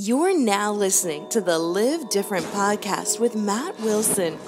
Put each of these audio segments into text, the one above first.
You're now listening to the Live Different podcast with Matt Wilson.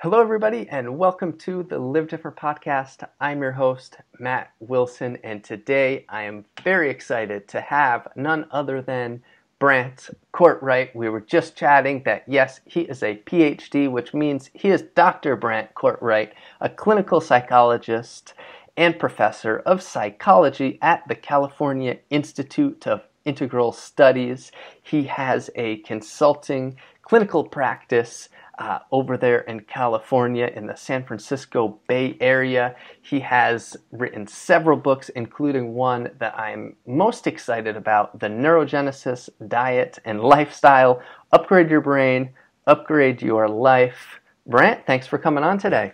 Hello, everybody, and welcome to the Live Different podcast. I'm your host, Matt Wilson, and today I am very excited to have none other than Brant Cortright. We were just chatting that yes, he is a PhD, which means he is Dr. Brant Cortright, a clinical psychologist and professor of psychology at the California Institute of Integral Studies. He has a consulting clinical practice uh, over there in California in the San Francisco Bay Area. He has written several books, including one that I'm most excited about The Neurogenesis Diet and Lifestyle Upgrade Your Brain, Upgrade Your Life. Brant, thanks for coming on today.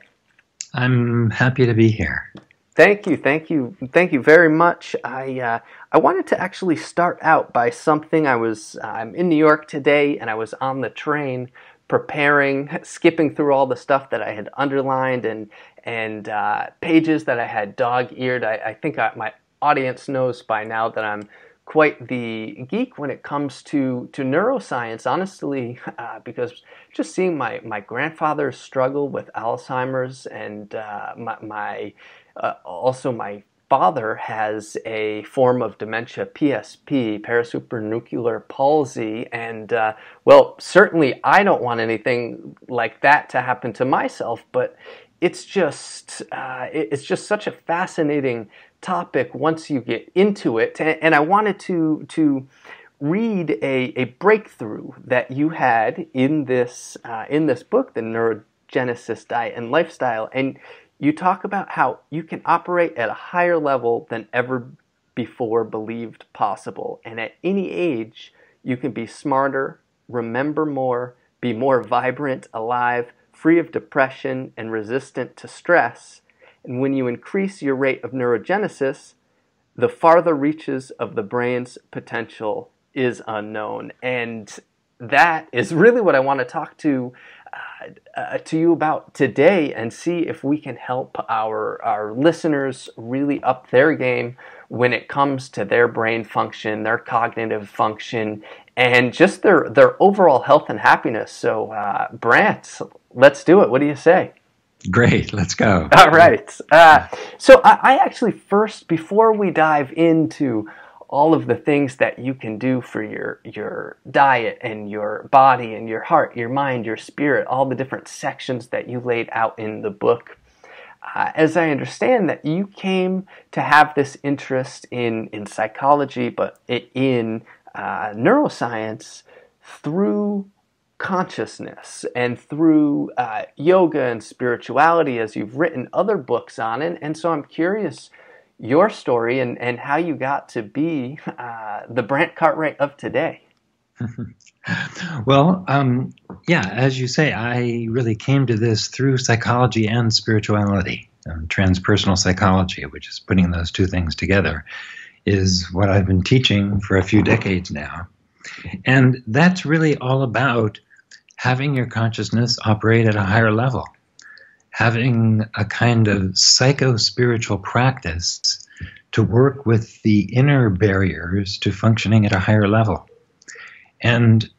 I'm happy to be here. Thank you, thank you, thank you very much. I uh, I wanted to actually start out by something. I was I'm in New York today, and I was on the train preparing, skipping through all the stuff that I had underlined and and uh, pages that I had dog-eared. I, I think I, my audience knows by now that I'm quite the geek when it comes to, to neuroscience, honestly, uh, because just seeing my, my grandfather struggle with Alzheimer's and uh, my, my uh, also, my father has a form of dementia, PSP, parasupernuclear palsy, and uh, well, certainly I don't want anything like that to happen to myself, but it's just uh, it's just such a fascinating topic once you get into it, and I wanted to to read a, a breakthrough that you had in this uh, in this book, the Neurogenesis Diet and Lifestyle, and you talk about how you can operate at a higher level than ever before believed possible. And at any age, you can be smarter, remember more, be more vibrant, alive, free of depression, and resistant to stress. And when you increase your rate of neurogenesis, the farther reaches of the brain's potential is unknown. And that is really what I want to talk to uh, to you about today and see if we can help our our listeners really up their game when it comes to their brain function, their cognitive function, and just their their overall health and happiness. So, uh, Brant, let's do it. What do you say? Great, let's go. All right. Uh, so, I, I actually first, before we dive into all of the things that you can do for your your diet and your body and your heart, your mind, your spirit, all the different sections that you laid out in the book. Uh, as I understand that you came to have this interest in in psychology, but in uh, neuroscience through consciousness and through uh, yoga and spirituality, as you've written other books on it. And so I'm curious your story and, and how you got to be uh, the Brant Cortright of today. well, um, yeah, as you say, I really came to this through psychology and spirituality. Um, transpersonal psychology, which is putting those two things together, is what I've been teaching for a few decades now. And that's really all about having your consciousness operate at a higher level having a kind of psycho spiritual practice to work with the inner barriers to functioning at a higher level. And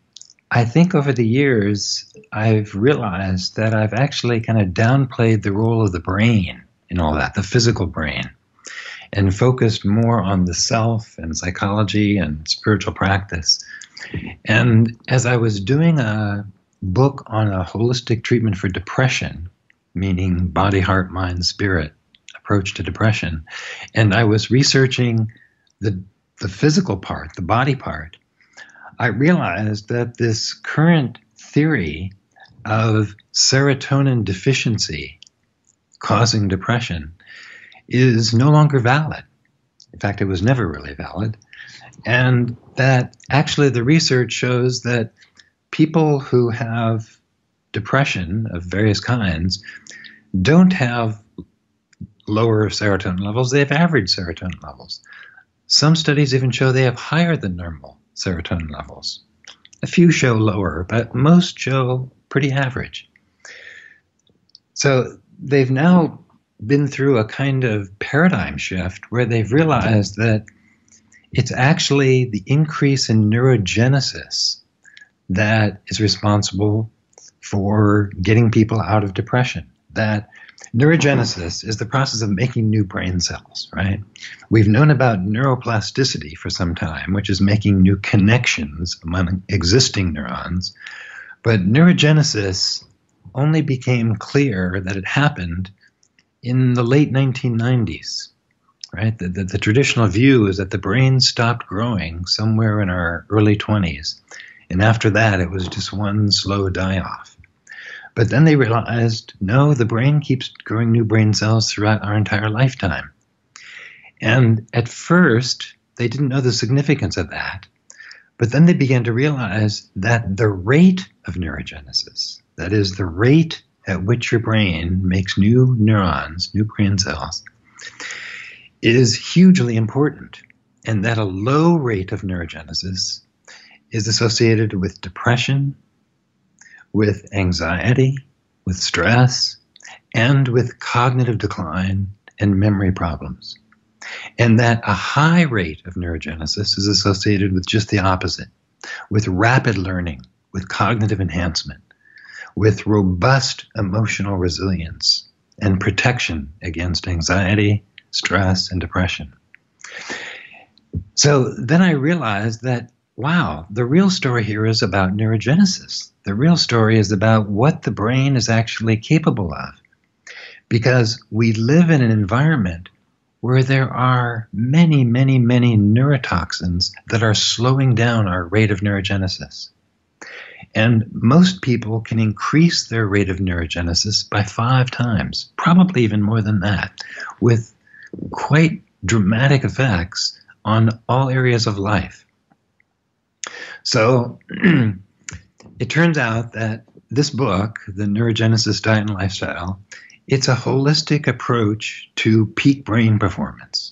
I think over the years, I've realized that I've actually kind of downplayed the role of the brain in all that, the physical brain, and focused more on the self and psychology and spiritual practice. And as I was doing a book on a holistic treatment for depression, meaning body, heart, mind, spirit approach to depression. And I was researching the, the physical part, the body part. I realized that this current theory of serotonin deficiency causing depression is no longer valid. In fact, it was never really valid. And that actually the research shows that people who have depression of various kinds don't have lower serotonin levels, they have average serotonin levels. Some studies even show they have higher than normal serotonin levels. A few show lower, but most show pretty average. So they've now been through a kind of paradigm shift where they've realized that it's actually the increase in neurogenesis that is responsible for getting people out of depression. That neurogenesis is the process of making new brain cells, right? We've known about neuroplasticity for some time, which is making new connections among existing neurons. But neurogenesis only became clear that it happened in the late 1990s right? The, the, the, traditional view is that the brain stopped growing somewhere in our early 20s. And after that, it was just one slow die off. But then they realized no, the brain keeps growing new brain cells throughout our entire lifetime. And at first, they didn't know the significance of that. But then they began to realize that the rate of neurogenesis, that is, the rate at which your brain makes new neurons, new brain cells, is hugely important, and that a low rate of neurogenesis is associated with depression, with anxiety, with stress, and with cognitive decline and memory problems. And that a high rate of neurogenesis is associated with just the opposite, with rapid learning, with cognitive enhancement, with robust emotional resilience and protection against anxiety, stress, and depression. So then I realized that, wow, the real story here is about neurogenesis. The real story is about what the brain is actually capable of. Because we live in an environment where there are many, many, many neurotoxins that are slowing down our rate of neurogenesis. And most people can increase their rate of neurogenesis by five times, probably even more than that, with quite dramatic effects on all areas of life. So it turns out that this book, The Neurogenesis Diet and Lifestyle, it's a holistic approach to peak brain performance.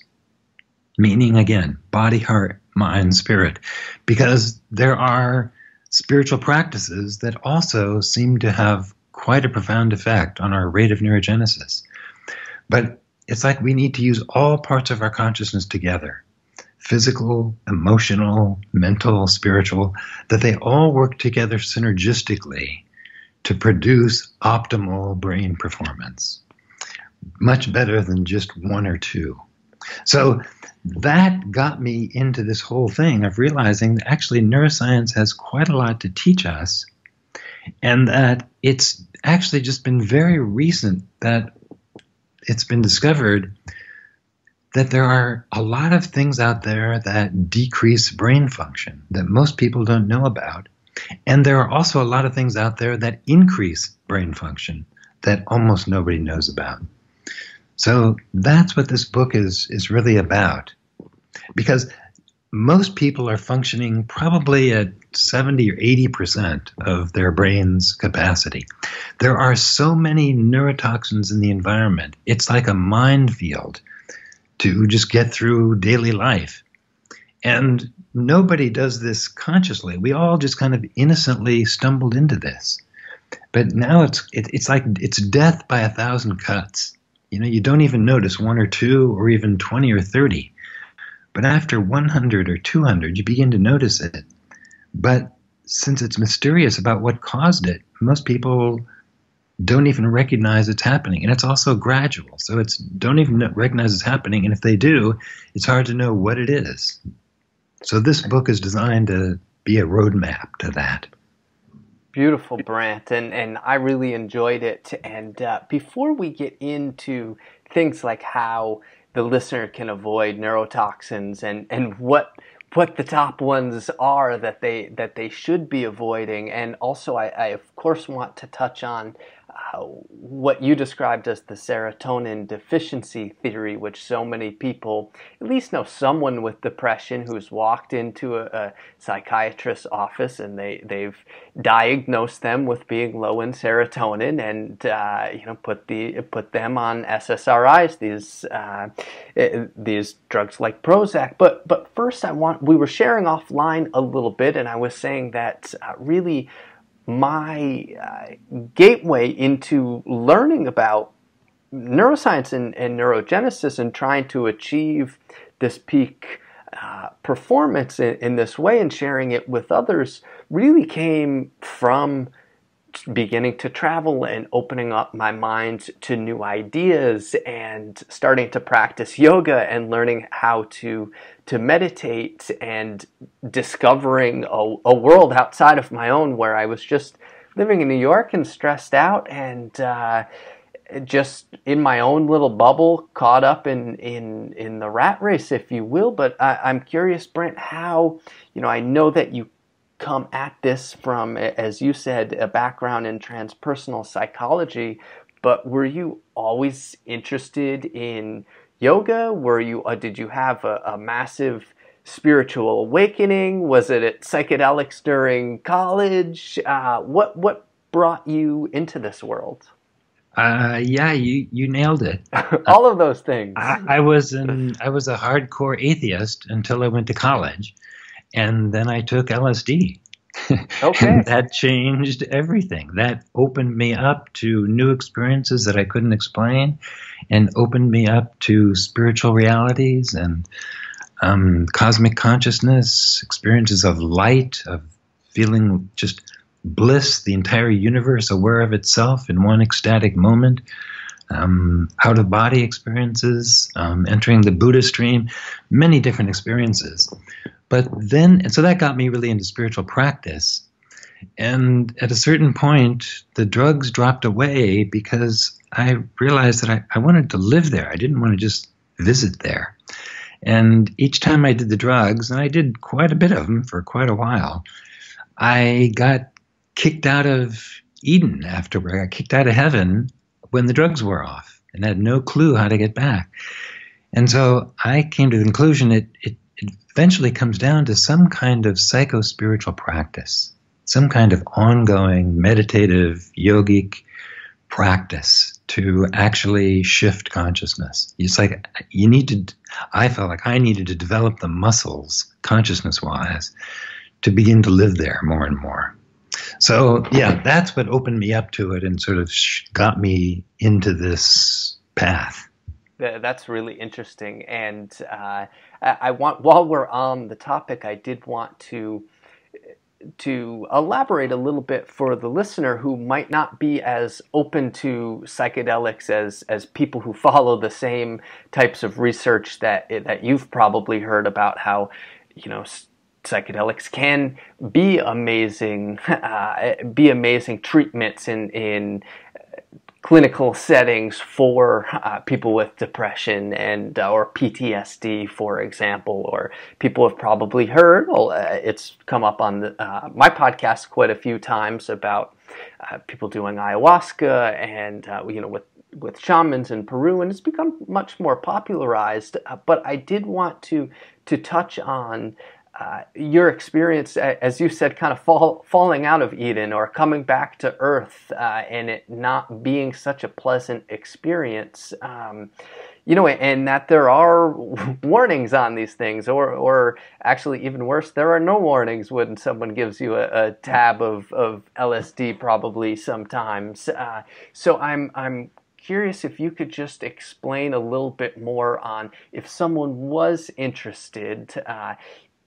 Meaning, again, body, heart, mind, spirit, because there are spiritual practices that also seem to have quite a profound effect on our rate of neurogenesis. But it's like we need to use all parts of our consciousness together physical, emotional, mental, spiritual, that they all work together synergistically to produce optimal brain performance. Much better than just one or two. So that got me into this whole thing of realizing that actually neuroscience has quite a lot to teach us, and that it's actually just been very recent that it's been discovered that there are a lot of things out there that decrease brain function that most people don't know about. And there are also a lot of things out there that increase brain function that almost nobody knows about. So that's what this book is, is really about. Because most people are functioning probably at 70 or 80% of their brain's capacity. There are so many neurotoxins in the environment. It's like a minefield to just get through daily life. And nobody does this consciously. We all just kind of innocently stumbled into this. But now it's it, it's like it's death by a thousand cuts. You know, you don't even notice one or two or even 20 or 30 but after 100 or 200, you begin to notice it. But since it's mysterious about what caused it, most people don't even recognize it's happening. And it's also gradual. So it's don't even recognize it's happening. And if they do, it's hard to know what it is. So this book is designed to be a roadmap to that. Beautiful, Brant, and and I really enjoyed it. And uh, before we get into things like how the listener can avoid neurotoxins and, and what what the top ones are that they that they should be avoiding. And also, I, I of course want to touch on what you described as the serotonin deficiency theory, which so many people at least know someone with depression who's walked into a, a psychiatrist's office and they, they've diagnosed them with being low in serotonin and uh, you know put the put them on SSRIs, these uh, eh, these drugs like Prozac. But but first, I want we were sharing offline a little bit, and I was saying that uh, really my uh, gateway into learning about neuroscience and, and, neurogenesis and trying to achieve this peak uh, performance in, in this way and sharing it with others really came from beginning to travel and opening up my mind to new ideas and starting to practice yoga and learning how to to meditate and discovering a, a world outside of my own where I was just living in New York and stressed out and uh, just in my own little bubble, caught up in in in the rat race, if you will. But I, I'm curious, Brent, how you know I know that you come at this from, as you said, a background in transpersonal psychology, but were you always interested in yoga? Were you, uh, did you have a, a, massive spiritual awakening? Was it at psychedelics during college? Uh, what, what brought you into this world? Uh, yeah, you, you nailed it. All of those things. I, I was an, I was a hardcore atheist until I went to college and then I took LSD. Okay. that changed everything. That opened me up to new experiences that I couldn't explain and opened me up to spiritual realities and um, cosmic consciousness, experiences of light, of feeling just bliss, the entire universe aware of itself in one ecstatic moment, um, out of body experiences, um, entering the Buddha stream, many different experiences. But then, and so that got me really into spiritual practice. And at a certain point, the drugs dropped away because I realized that I, I wanted to live there. I didn't want to just visit there. And each time I did the drugs, and I did quite a bit of them for quite a while, I got kicked out of Eden afterward. I got kicked out of heaven when the drugs wore off and had no clue how to get back. And so I came to the conclusion it, it it eventually comes down to some kind of psycho spiritual practice, some kind of ongoing meditative yogic practice to actually shift consciousness. It's like you need to, I felt like I needed to develop the muscles, consciousness wise, to begin to live there more and more. So, yeah, that's what opened me up to it and sort of got me into this path. That's really interesting. And uh, I want, while we're on the topic, I did want to to elaborate a little bit for the listener who might not be as open to psychedelics as as people who follow the same types of research that that you've probably heard about how you know psychedelics can be amazing uh, be amazing treatments in in clinical settings for uh, people with depression and uh, or PTSD, for example, or people have probably heard. Well, uh, it's come up on the, uh, my podcast quite a few times about uh, people doing ayahuasca and uh, you know with with shamans in Peru, and it's become much more popularized. but I did want to to touch on uh, your experience, as you said, kind of fall, falling out of Eden or coming back to Earth uh, and it not being such a pleasant experience. Um, you know, and that there are warnings on these things, or, or actually even worse, there are no warnings when someone gives you a, a tab of, of LSD, probably sometimes. Uh, so I'm I'm curious if you could just explain a little bit more on if someone was interested uh,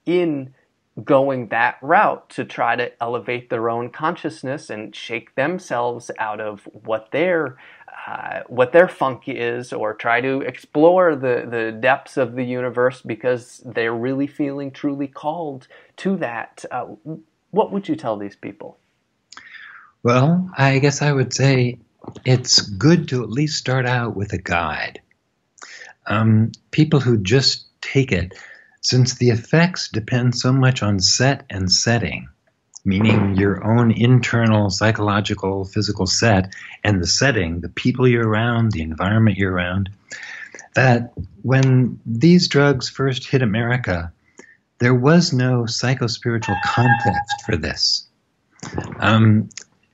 in going that route to try to elevate their own consciousness and shake themselves out of what their uh, what their funk is, or try to explore the, the depths of the universe because they're really feeling truly called to that. Uh, what would you tell these people? Well, I guess I would say it's good to at least start out with a guide. Um, people who just take it since the effects depend so much on set and setting, meaning your own internal psychological, physical set, and the setting, the people you're around, the environment you're around, that when these drugs first hit America, there was no psychospiritual context for this. Um,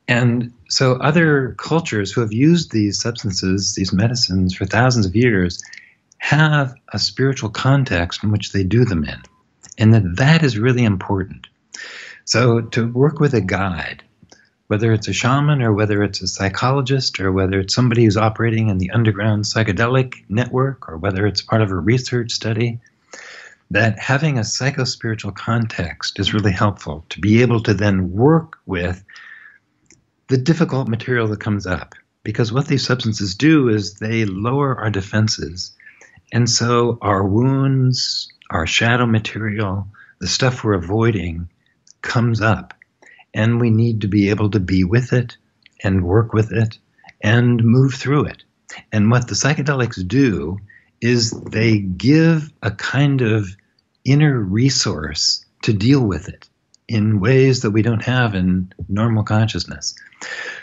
and so other cultures who have used these substances, these medicines, for thousands of years have a spiritual context in which they do them in, and that that is really important. So to work with a guide, whether it's a shaman or whether it's a psychologist or whether it's somebody who's operating in the underground psychedelic network or whether it's part of a research study, that having a psychospiritual context is really helpful to be able to then work with the difficult material that comes up. Because what these substances do is they lower our defenses. And so our wounds, our shadow material, the stuff we're avoiding comes up. And we need to be able to be with it and work with it and move through it. And what the psychedelics do is they give a kind of inner resource to deal with it in ways that we don't have in normal consciousness.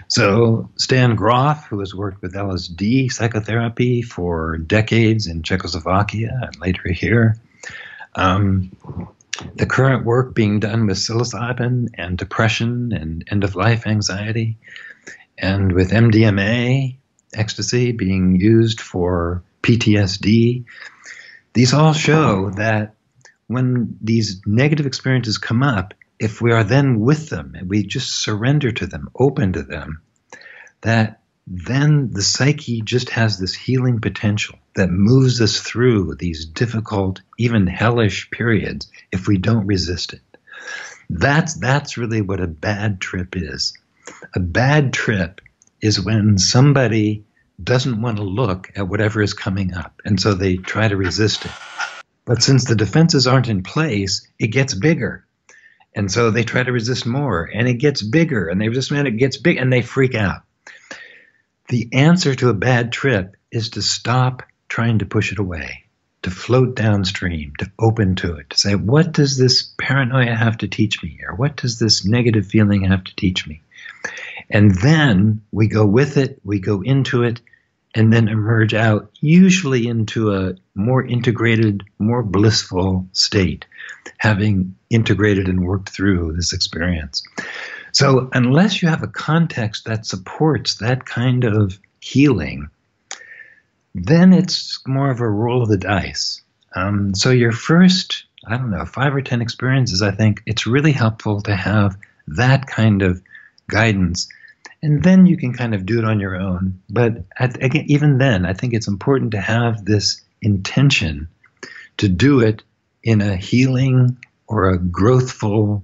So, Stan Grof, who has worked with LSD psychotherapy for decades in Czechoslovakia and later here, um, the current work being done with psilocybin and depression and end of life anxiety, and with MDMA, ecstasy, being used for PTSD, these all show that when these negative experiences come up, if we are then with them and we just surrender to them, open to them, that then the psyche just has this healing potential that moves us through these difficult, even hellish periods if we don't resist it. That's that's really what a bad trip is. A bad trip is when somebody doesn't want to look at whatever is coming up, and so they try to resist it. But since the defenses aren't in place, it gets bigger. And so they try to resist more, and it gets bigger, and they resist, and it gets big, and they freak out. The answer to a bad trip is to stop trying to push it away, to float downstream, to open to it, to say, what does this paranoia have to teach me here? What does this negative feeling have to teach me? And then we go with it, we go into it, and then emerge out, usually into a more integrated, more blissful state, having integrated and worked through this experience. So, unless you have a context that supports that kind of healing, then it's more of a roll of the dice. Um, so, your first, I don't know, five or 10 experiences, I think it's really helpful to have that kind of guidance and then you can kind of do it on your own. But at, again, even then, I think it's important to have this intention to do it in a healing or a growthful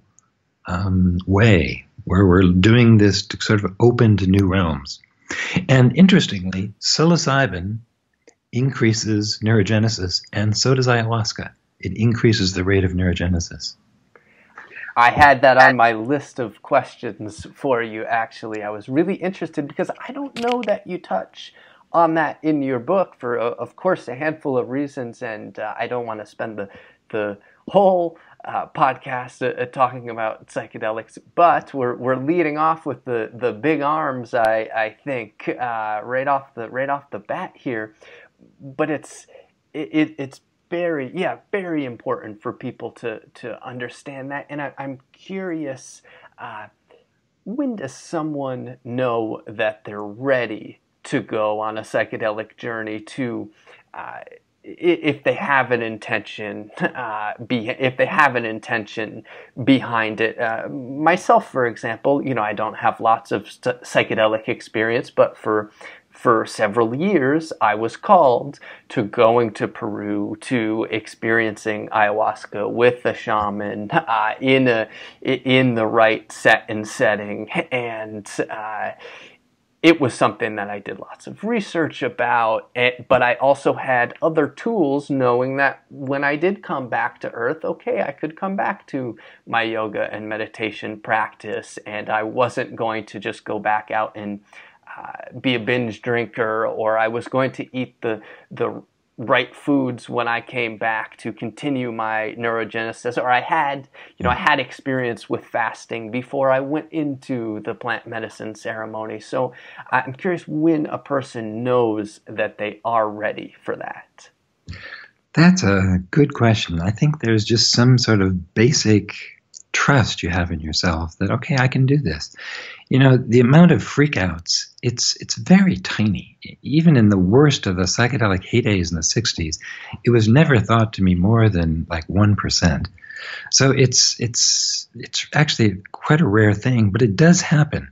um, way, where we're doing this to sort of open to new realms. And interestingly, psilocybin increases neurogenesis, and so does ayahuasca. It increases the rate of neurogenesis. I had that on my list of questions for you, actually. I was really interested because I don't know that you touch on that in your book for, uh, of course, a handful of reasons, and uh, I don't want to spend the, the whole uh, podcast uh, talking about psychedelics, but we're, we're leading off with the, the big arms, I, I think, uh, right off the right off the bat here. But it's it, it's very yeah very important for people to to understand that and I, am curious uh, when does someone know that they're ready to go on a psychedelic journey to uh, if they have an intention uh, be, if they have an intention behind it uh, myself for example you know i don't have lots of psychedelic experience but for for several years, I was called to going to Peru to experiencing ayahuasca with a shaman uh, in a in the right set and setting, and uh, it was something that I did lots of research about. But I also had other tools, knowing that when I did come back to Earth, okay, I could come back to my yoga and meditation practice, and I wasn't going to just go back out and uh, be a binge drinker or I was going to eat the the right foods when I came back to continue my neurogenesis or I had you know I had experience with fasting before I went into the plant medicine ceremony. So I'm curious when a person knows that they are ready for that. That's a good question. I think there's just some sort of basic trust you have in yourself that okay I can do this. You know the amount of freakouts it's it's very tiny. Even in the worst of the psychedelic heydays in the 60s it was never thought to be more than like 1% so it's it's it's actually quite a rare thing but it does happen.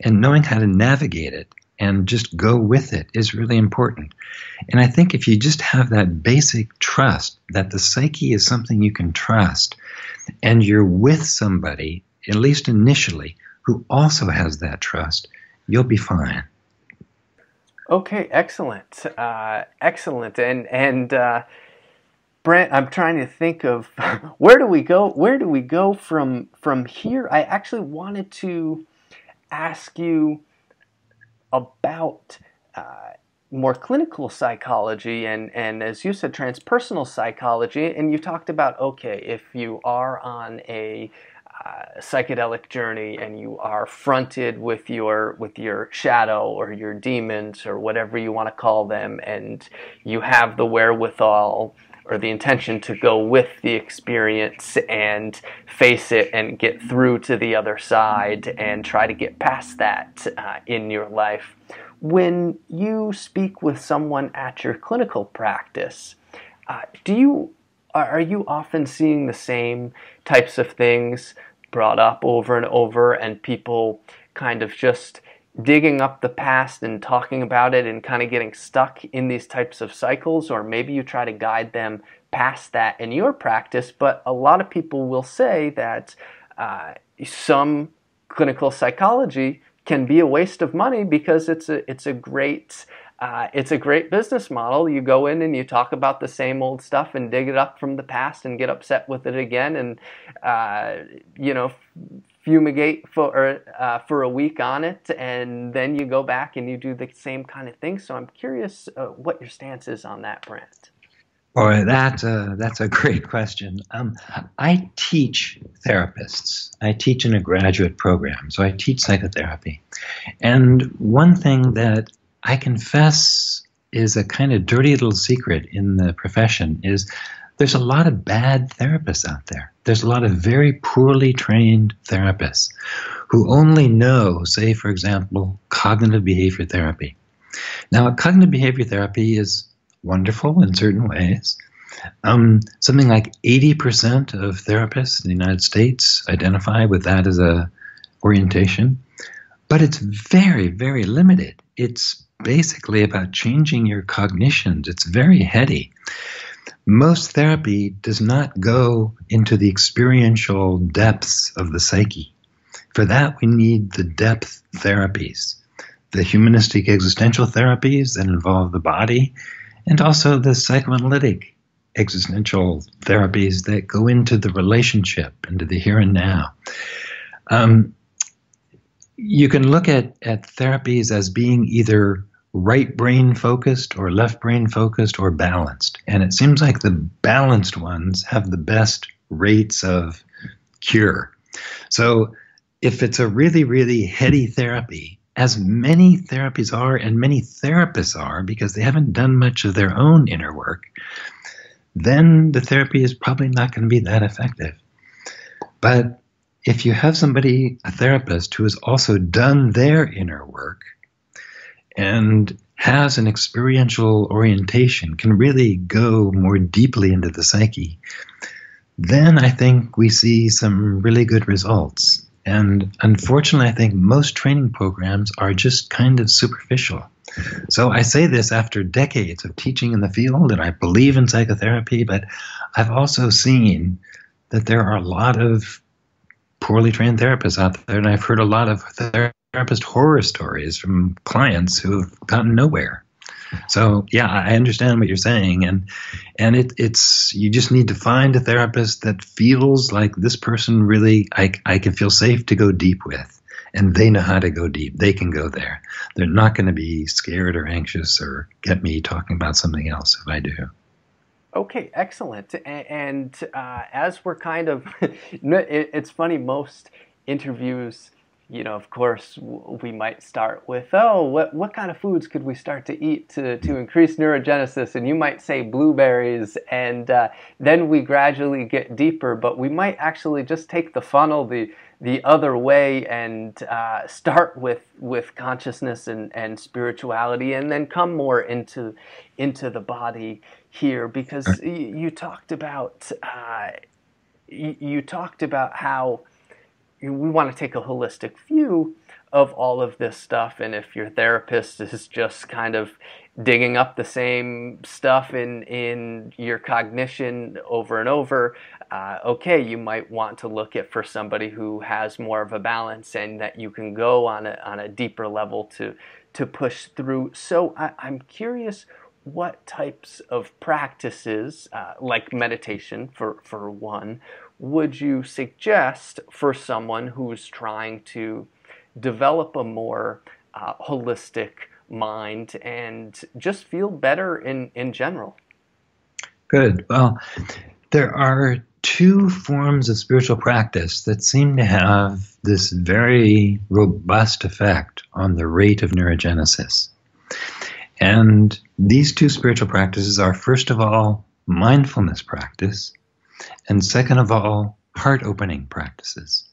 And knowing how to navigate it and just go with it is really important. And I think if you just have that basic trust that the psyche is something you can trust, and you're with somebody, at least initially, who also has that trust, you'll be fine. Okay, excellent, uh, excellent, and and uh, Brent, I'm trying to think of where do we go? Where do we go from from here? I actually wanted to ask you about uh, more clinical psychology and and as you said, transpersonal psychology. And you talked about okay, if you are on a psychedelic journey and you are fronted with your with your shadow or your demons or whatever you want to call them and you have the wherewithal or the intention to go with the experience and face it and get through to the other side and try to get past that uh, in your life. When you speak with someone at your clinical practice, uh, do you are you often seeing the same types of things brought up over and over and people kind of just digging up the past and talking about it and kind of getting stuck in these types of cycles, or maybe you try to guide them past that in your practice. But a lot of people will say that uh, some clinical psychology can be a waste of money because it's a it's a great uh, it's a great business model. You go in and you talk about the same old stuff and dig it up from the past and get upset with it again, and uh, you know fumigate for uh, for a week on it, and then you go back and you do the same kind of thing. So I'm curious uh, what your stance is on that, Brent. Boy, that uh, that's a great question. Um, I teach therapists. I teach in a graduate program, so I teach psychotherapy. And one thing that I confess is a kind of dirty little secret in the profession is there's a lot of bad therapists out there. There's a lot of very poorly trained therapists who only know, say, for example, cognitive behavior therapy. Now, cognitive behavior therapy is wonderful in certain ways. Um, something like 80% of therapists in the United States identify with that as a orientation, but it's very, very limited. It's basically about changing your cognitions. It's very heady most therapy does not go into the experiential depths of the psyche. For that, we need the depth therapies, the humanistic existential therapies that involve the body, and also the psychoanalytic existential therapies that go into the relationship, into the here and now. Um, you can look at, at therapies as being either right brain focused or left brain focused or balanced. And it seems like the balanced ones have the best rates of cure. So if it's a really, really heady therapy, as many therapies are and many therapists are because they haven't done much of their own inner work, then the therapy is probably not going to be that effective. But if you have somebody, a therapist, who has also done their inner work, and has an experiential orientation, can really go more deeply into the psyche, then I think we see some really good results. And unfortunately, I think most training programs are just kind of superficial. So I say this after decades of teaching in the field, and I believe in psychotherapy, but I've also seen that there are a lot of poorly trained therapists out there, and I've heard a lot of therapist horror stories from clients who have gotten nowhere. So yeah, I understand what you're saying, and and it, it's you just need to find a therapist that feels like this person really I I can feel safe to go deep with, and they know how to go deep. They can go there. They're not going to be scared or anxious or get me talking about something else if I do. Okay, excellent. And uh, as we're kind of, it's funny most interviews you know, of course, we might start with, oh, what, what kind of foods could we start to eat to, to increase neurogenesis? And you might say blueberries, and uh, then we gradually get deeper, but we might actually just take the funnel the, the other way and uh, start with, with consciousness and, and spirituality, and then come more into, into the body here, because you, you talked about, uh, you, you talked about how we want to take a holistic view of all of this stuff and if your therapist is just kind of digging up the same stuff in in your cognition over and over uh, okay you might want to look at for somebody who has more of a balance and that you can go on a, on a deeper level to to push through. So I, i'm curious what types of practices, uh, like meditation for, for one, would you suggest for someone who's trying to develop a more uh, holistic mind and just feel better in, in general? Good. Well, there are two forms of spiritual practice that seem to have this very robust effect on the rate of neurogenesis. And these two spiritual practices are, first of all, mindfulness practice, and second of all, heart opening practices.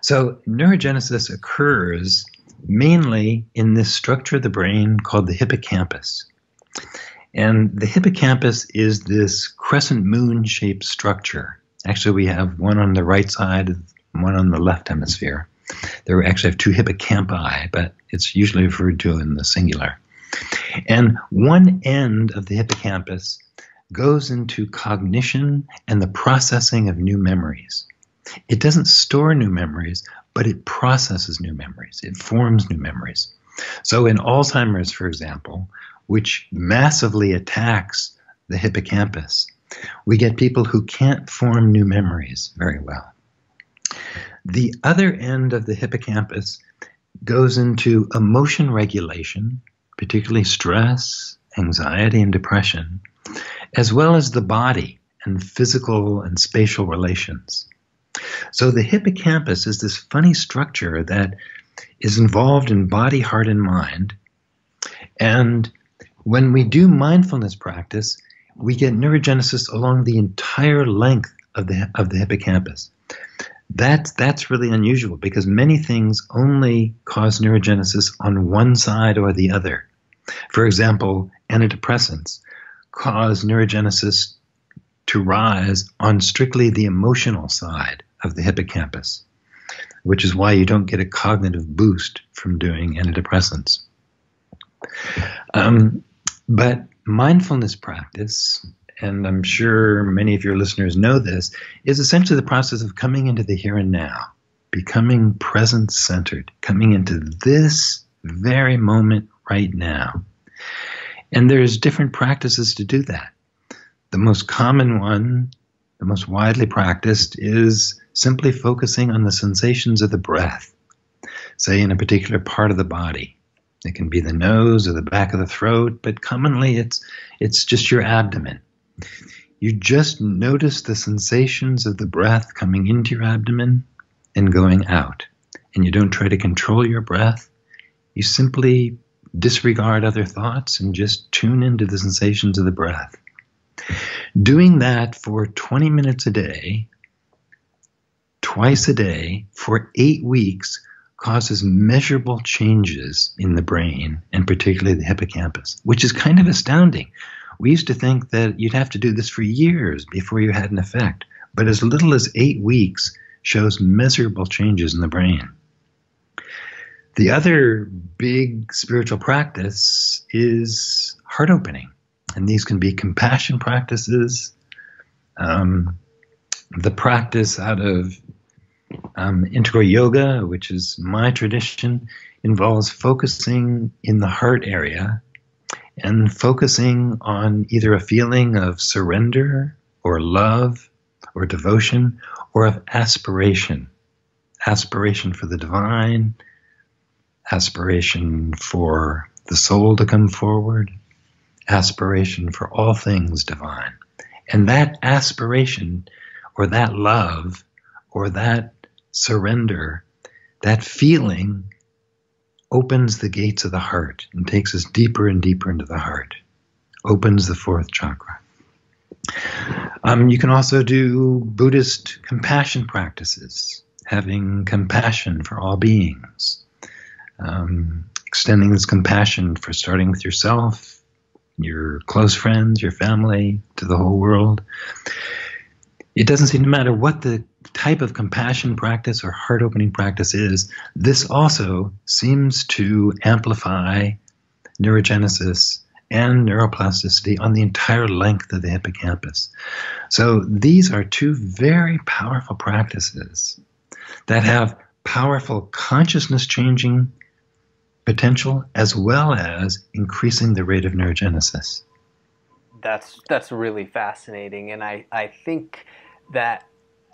So, neurogenesis occurs mainly in this structure of the brain called the hippocampus. And the hippocampus is this crescent moon shaped structure. Actually, we have one on the right side, one on the left hemisphere. There actually have two hippocampi, but it's usually referred to in the singular. And one end of the hippocampus goes into cognition and the processing of new memories. It doesn't store new memories, but it processes new memories. It forms new memories. So in Alzheimer's, for example, which massively attacks the hippocampus, we get people who can't form new memories very well. The other end of the hippocampus goes into emotion regulation particularly stress, anxiety, and depression, as well as the body and physical and spatial relations. So the hippocampus is this funny structure that is involved in body, heart, and mind. And when we do mindfulness practice, we get neurogenesis along the entire length of the, of the hippocampus. That's, that's really unusual because many things only cause neurogenesis on one side or the other. For example, antidepressants cause neurogenesis to rise on strictly the emotional side of the hippocampus, which is why you don't get a cognitive boost from doing antidepressants. Um, but mindfulness practice, and I'm sure many of your listeners know this, is essentially the process of coming into the here and now, becoming present centered, coming into this very moment right now. And there's different practices to do that. The most common one, the most widely practiced, is simply focusing on the sensations of the breath, say in a particular part of the body. It can be the nose or the back of the throat, but commonly it's it's just your abdomen. You just notice the sensations of the breath coming into your abdomen and going out. And you don't try to control your breath. You simply disregard other thoughts and just tune into the sensations of the breath. Doing that for 20 minutes a day, twice a day, for eight weeks causes measurable changes in the brain and particularly the hippocampus, which is kind of astounding. We used to think that you'd have to do this for years before you had an effect, but as little as eight weeks shows measurable changes in the brain. The other big spiritual practice is heart opening. And these can be compassion practices. Um, the practice out of um, integral yoga, which is my tradition, involves focusing in the heart area and focusing on either a feeling of surrender or love or devotion or of aspiration aspiration for the divine, aspiration for the soul to come forward, aspiration for all things divine. And that aspiration or that love or that surrender, that feeling opens the gates of the heart and takes us deeper and deeper into the heart, opens the fourth chakra. Um, you can also do Buddhist compassion practices, having compassion for all beings, um, extending this compassion for starting with yourself, your close friends, your family, to the whole world. It doesn't seem to matter what the type of compassion practice or heart opening practice is, this also seems to amplify neurogenesis and neuroplasticity on the entire length of the hippocampus. So these are two very powerful practices that have powerful consciousness changing potential as well as increasing the rate of neurogenesis. That's that's really fascinating and I, I think that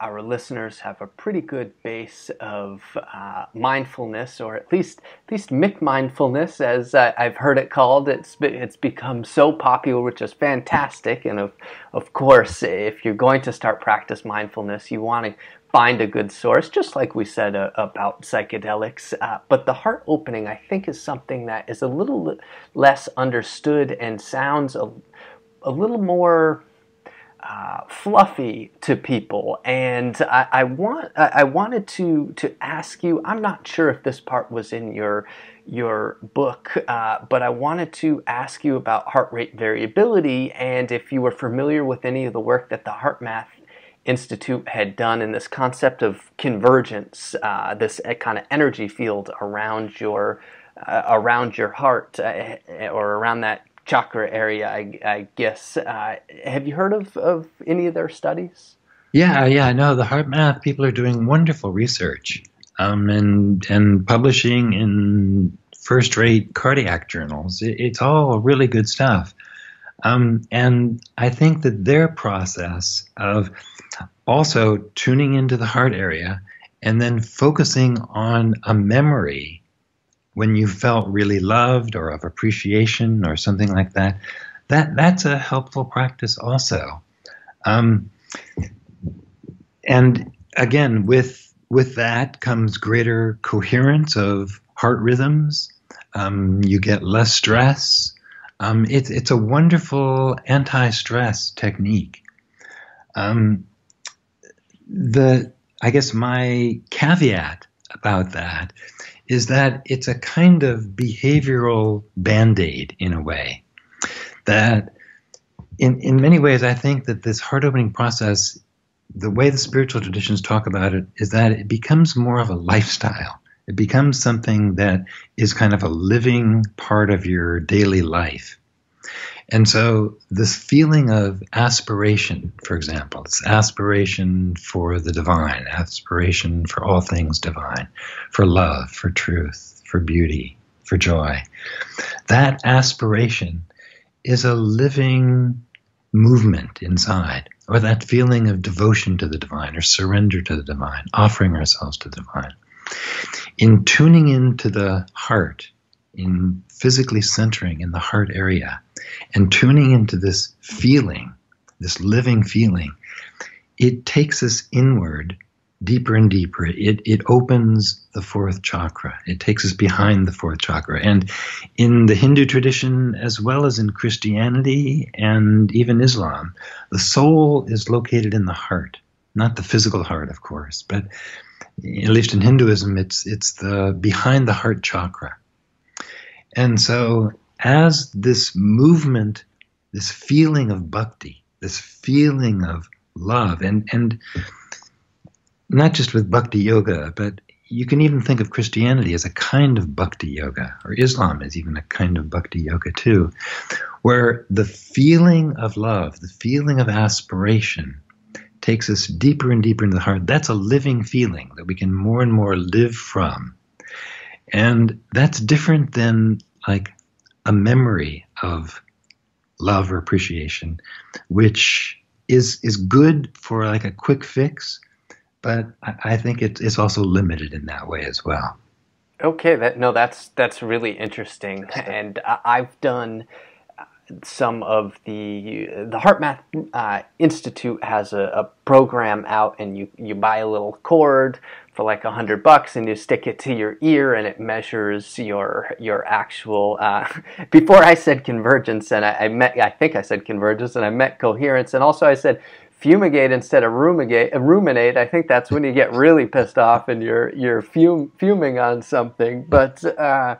our listeners have a pretty good base of uh, mindfulness, or at least at least mindfulness, as uh, I've heard it called. It's it's become so popular, which is fantastic. And of of course, if you're going to start practice mindfulness, you want to find a good source, just like we said uh, about psychedelics. Uh, but the heart opening, I think, is something that is a little less understood and sounds a, a little more uh, fluffy to people, and I, I want I wanted to to ask you. I'm not sure if this part was in your your book, uh, but I wanted to ask you about heart rate variability and if you were familiar with any of the work that the HeartMath Institute had done in this concept of convergence, uh, this uh, kind of energy field around your uh, around your heart uh, or around that chakra area, I, I guess. Uh, have you heard of, of any of their studies? Yeah, yeah, no, the HeartMath people are doing wonderful research um, and, and publishing in first rate cardiac journals. It, it's all really good stuff. Um, and I think that their process of also tuning into the heart area and then focusing on a memory when you felt really loved or of appreciation or something like that, that that's a helpful practice also. Um, and again, with with that comes greater coherence of heart rhythms. Um, you get less stress. Um, it's it's a wonderful anti-stress technique. Um, the I guess my caveat about that is that it's a kind of behavioral band aid in a way. That in, in many ways, I think that this heart opening process, the way the spiritual traditions talk about it, is that it becomes more of a lifestyle. It becomes something that is kind of a living part of your daily life. And so, this feeling of aspiration, for example, this aspiration for the divine, aspiration for all things divine, for love, for truth, for beauty, for joy. That aspiration is a living movement inside, or that feeling of devotion to the divine, or surrender to the divine, offering ourselves to the divine. In tuning into the heart, in physically centering in the heart area and tuning into this feeling, this living feeling, it takes us inward deeper and deeper. It, it opens the fourth chakra. It takes us behind the fourth chakra. And in the Hindu tradition, as well as in Christianity and even Islam, the soul is located in the heart, not the physical heart, of course, but at least in Hinduism, it's, it's the behind the heart chakra. And so, as this movement, this feeling of bhakti, this feeling of love, and, and not just with bhakti yoga, but you can even think of Christianity as a kind of bhakti yoga, or Islam is even a kind of bhakti yoga too, where the feeling of love, the feeling of aspiration, takes us deeper and deeper into the heart. That's a living feeling that we can more and more live from. And that's different than like a memory of love or appreciation, which is is good for like a quick fix, but I, I think it, it's also limited in that way as well. Okay, that no, that's that's really interesting, and I've done some of the the HeartMath uh, Institute has a, a, program out, and you you buy a little cord for like a hundred bucks, and you stick it to your ear, and it measures your your actual. Uh, before I said convergence, and I, I met I think I said convergence, and I meant coherence, and also I said fumigate instead of rumigate, ruminate. I think that's when you get really pissed off and you're you're fum, fuming on something. But uh,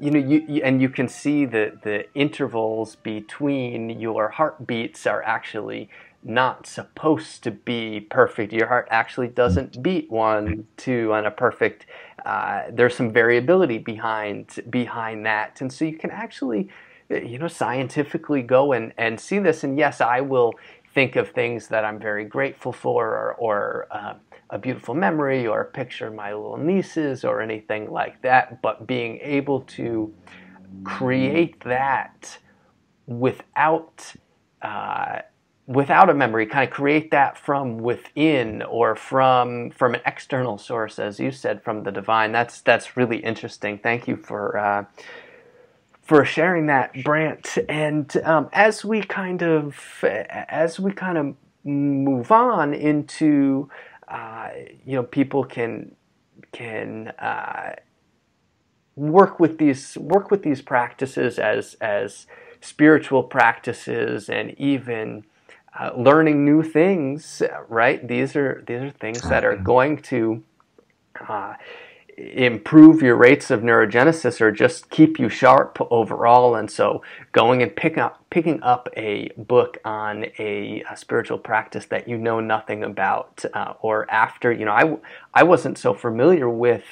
you know, you, you, and you can see that the intervals between your heartbeats are actually not supposed to be perfect. Your heart actually doesn't beat one, two on a perfect. Uh, there's some variability behind behind that, and so you can actually, you know, scientifically go and and see this. And yes, I will think of things that I'm very grateful for, or, or uh, a beautiful memory, or a picture of my little nieces, or anything like that. But being able to create that without uh, without a memory, kind of create that from within or from from an external source, as you said, from the divine. That's that's really interesting. Thank you for. Uh, for sharing that, Brant. And um, as we kind of as we kind of move on into, uh, you know, people can can uh, work with these work with these practices as as spiritual practices and even uh, learning new things. Right? These are these are things that are going to uh, improve your rates of neurogenesis or just keep you sharp overall. And so, going and pick up, picking up a book on a, a spiritual practice that you know nothing about, uh, or after, you know, I, I wasn't so familiar with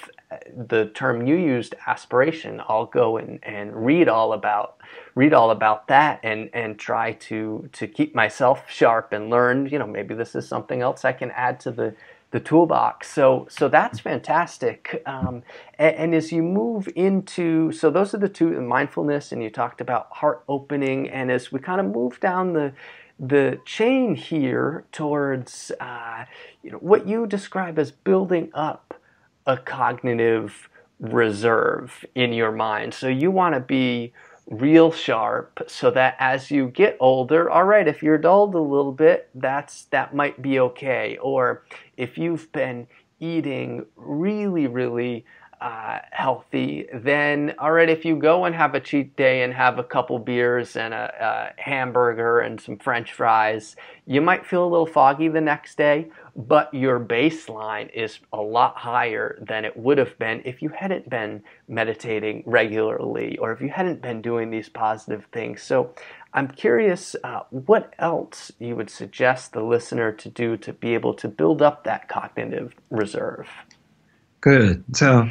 the term you used, aspiration. I'll go and, and read all about read all about that and and try to to keep myself sharp and learn. You know, maybe this is something else I can add to the the toolbox. So so that's fantastic. Um, and, and, as you move into so those are the two mindfulness, and you talked about heart opening. And as we kind of move down the the chain here towards uh, you know what you describe as building up a cognitive reserve in your mind. So you want to be real sharp so that as you get older all right if you're dulled a little bit that's that might be okay. Or if you've been eating really really uh, healthy, then all right, if you go and have a cheat day and have a couple beers and a, a, hamburger and some french fries, you might feel a little foggy the next day, but your baseline is a lot higher than it would have been if you hadn't been meditating regularly or if you hadn't been doing these positive things. So I'm curious uh, what else you would suggest the listener to do to be able to build up that cognitive reserve. Good. So,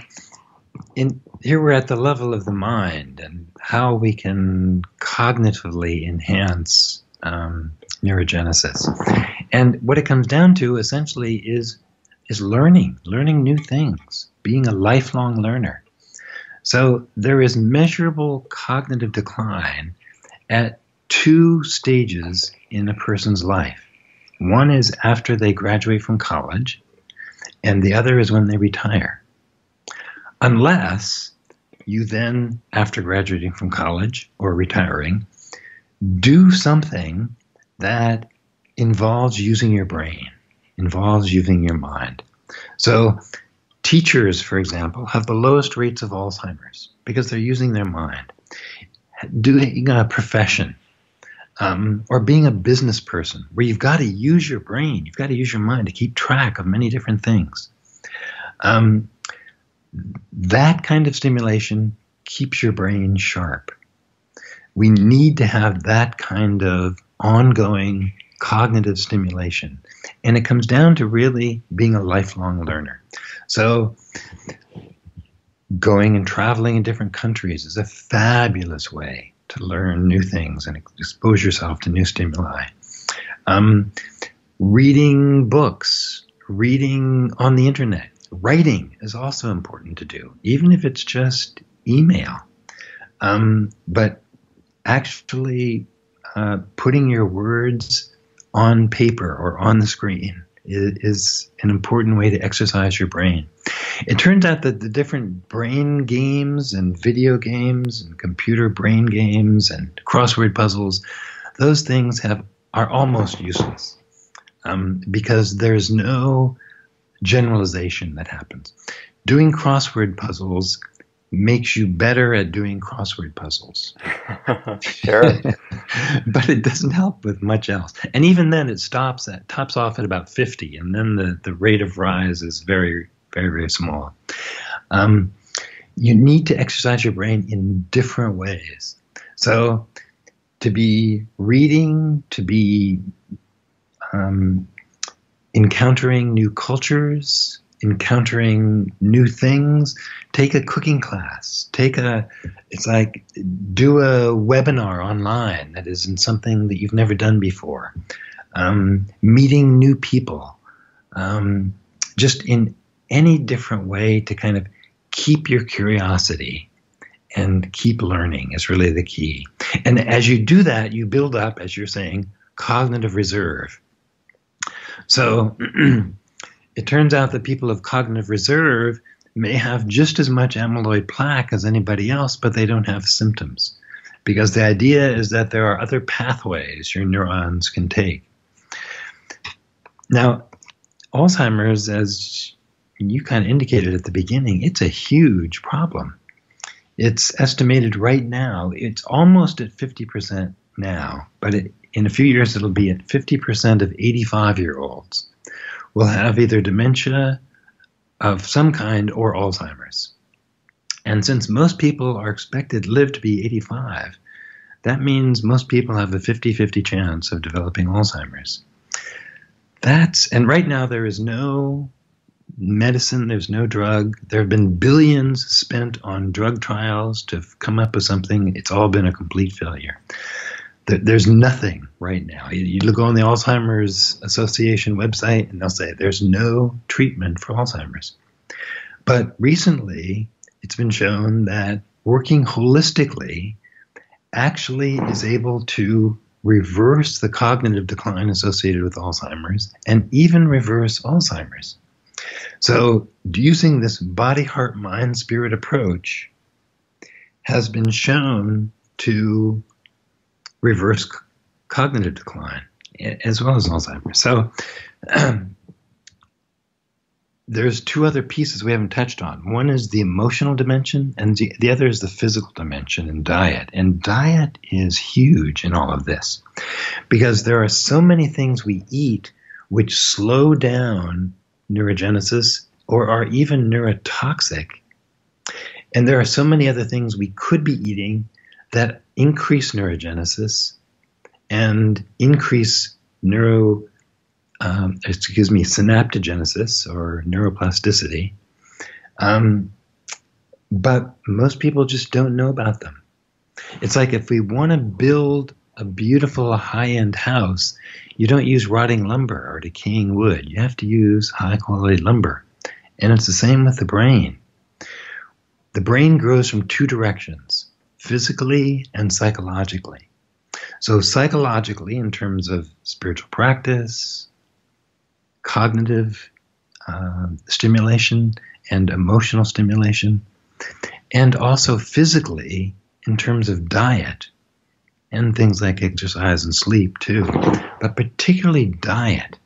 in, here we're at the level of the mind and how we can cognitively enhance um, neurogenesis. And what it comes down to essentially is is learning, learning new things, being a lifelong learner. So there is measurable cognitive decline at two stages in a person's life. One is after they graduate from college, and the other is when they retire. Unless you then, after graduating from college or retiring, do something that involves using your brain, involves using your mind. So, teachers, for example, have the lowest rates of Alzheimer's because they're using their mind. Doing a profession um, or being a business person where you've got to use your brain, you've got to use your mind to keep track of many different things. Um, that kind of stimulation keeps your brain sharp. We need to have that kind of ongoing cognitive stimulation. And it comes down to really being a lifelong learner. So, going and traveling in different countries is a fabulous way to learn new things and expose yourself to new stimuli. Um, reading books, reading on the internet, writing is also important to do, even if it's just email. Um, but actually uh, putting your words on paper or on the screen is an important way to exercise your brain. It turns out that the different brain games and video games and computer brain games and crossword puzzles, those things have are almost useless um, because there's no generalization that happens. Doing crossword puzzles makes you better at doing crossword puzzles. sure. but it doesn't help with much else. And even then it stops at tops off at about 50 and then the, the rate of rise is very, very, very small. Um, you need to exercise your brain in different ways. So to be reading, to be um, encountering new cultures, encountering new things. Take a cooking class. Take a, it's like do a webinar online that is in something that you've never done before. Um, meeting new people. Um, just in any different way to kind of keep your curiosity and keep learning is really the key. And as you do that, you build up, as you're saying, cognitive reserve. So it turns out that people of cognitive reserve may have just as much amyloid plaque as anybody else, but they don't have symptoms. Because the idea is that there are other pathways your neurons can take. Now, Alzheimer's, as you kind of indicated at the beginning, it's a huge problem. It's estimated right now, it's almost at 50% now, but it, in a few years it'll be at 50% of 85 year olds will have either dementia of some kind or Alzheimer's. And since most people are expected to live to be 85, that means most people have a 50 50 chance of developing Alzheimer's. That's, and right now there is no medicine, there's no drug. There have been billions spent on drug trials to come up with something. It's all been a complete failure. There's nothing right now. You look on the Alzheimer's Association website and they'll say there's no treatment for Alzheimer's. But recently, it's been shown that working holistically actually is able to reverse the cognitive decline associated with Alzheimer's and even reverse Alzheimer's. So, using this body, heart, mind, spirit approach has been shown to reverse c- cognitive decline as well as Alzheimer's. So, there's two other pieces we haven't touched on. One is the emotional dimension, and the, the other is the physical dimension and diet. And diet is huge in all of this because there are so many things we eat which slow down neurogenesis or are even neurotoxic. And there are so many other things we could be eating that increase neurogenesis and increase neuro, um, excuse me, synaptogenesis or neuroplasticity. Um, but most people just don't know about them. It's like if we want to build a beautiful high end house, you don't use rotting lumber or decaying wood. You have to use high quality lumber. And it's the same with the brain. The brain grows from two directions physically and psychologically. So, psychologically, in terms of spiritual practice, cognitive uh, stimulation, and emotional stimulation, and also physically in terms of diet and things like exercise and sleep, too, but particularly diet.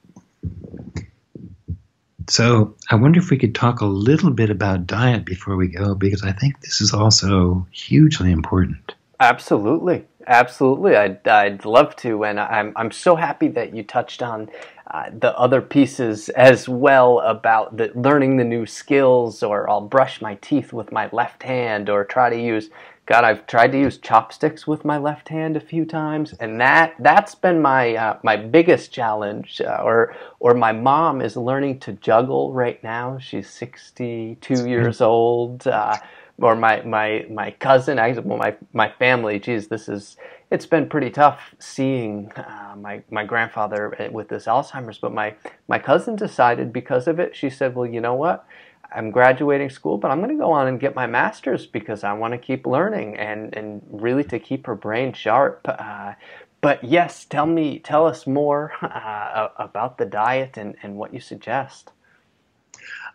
So I wonder if we could talk a little bit about diet before we go, because I think this is also hugely important. Absolutely, absolutely. I'd I'd love to, and I'm I'm so happy that you touched on uh, the other pieces as well about the learning the new skills, or I'll brush my teeth with my left hand, or try to use God, I've tried to use chopsticks with my left hand a few times, and that that's been my uh, my biggest challenge. Uh, or or my mom is learning to juggle right now. She's 62 years old. Uh, or my my my cousin, actually, well, my my family. Geez, this is it's been pretty tough seeing uh, my my grandfather with this Alzheimer's. But my my cousin decided because of it. She said, "Well, you know what." I'm graduating school, but I'm going to go on and get my master's because I want to keep learning and, and really to keep her brain sharp. Uh, but yes, tell me, tell us more uh, about the diet and, and what you suggest.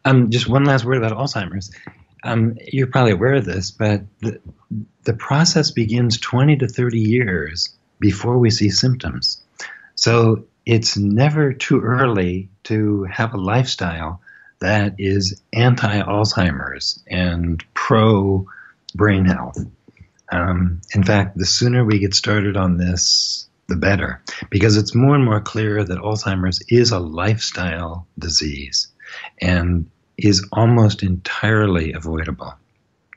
Um, just one last word about Alzheimer's. Um, you're probably aware of this, but the, the process begins 20 to 30 years before we see symptoms. So it's never too early to have a lifestyle that is anti Alzheimer's and pro brain health. Um, in fact, the sooner we get started on this, the better, because it's more and more clear that Alzheimer's is a lifestyle disease and is almost entirely avoidable.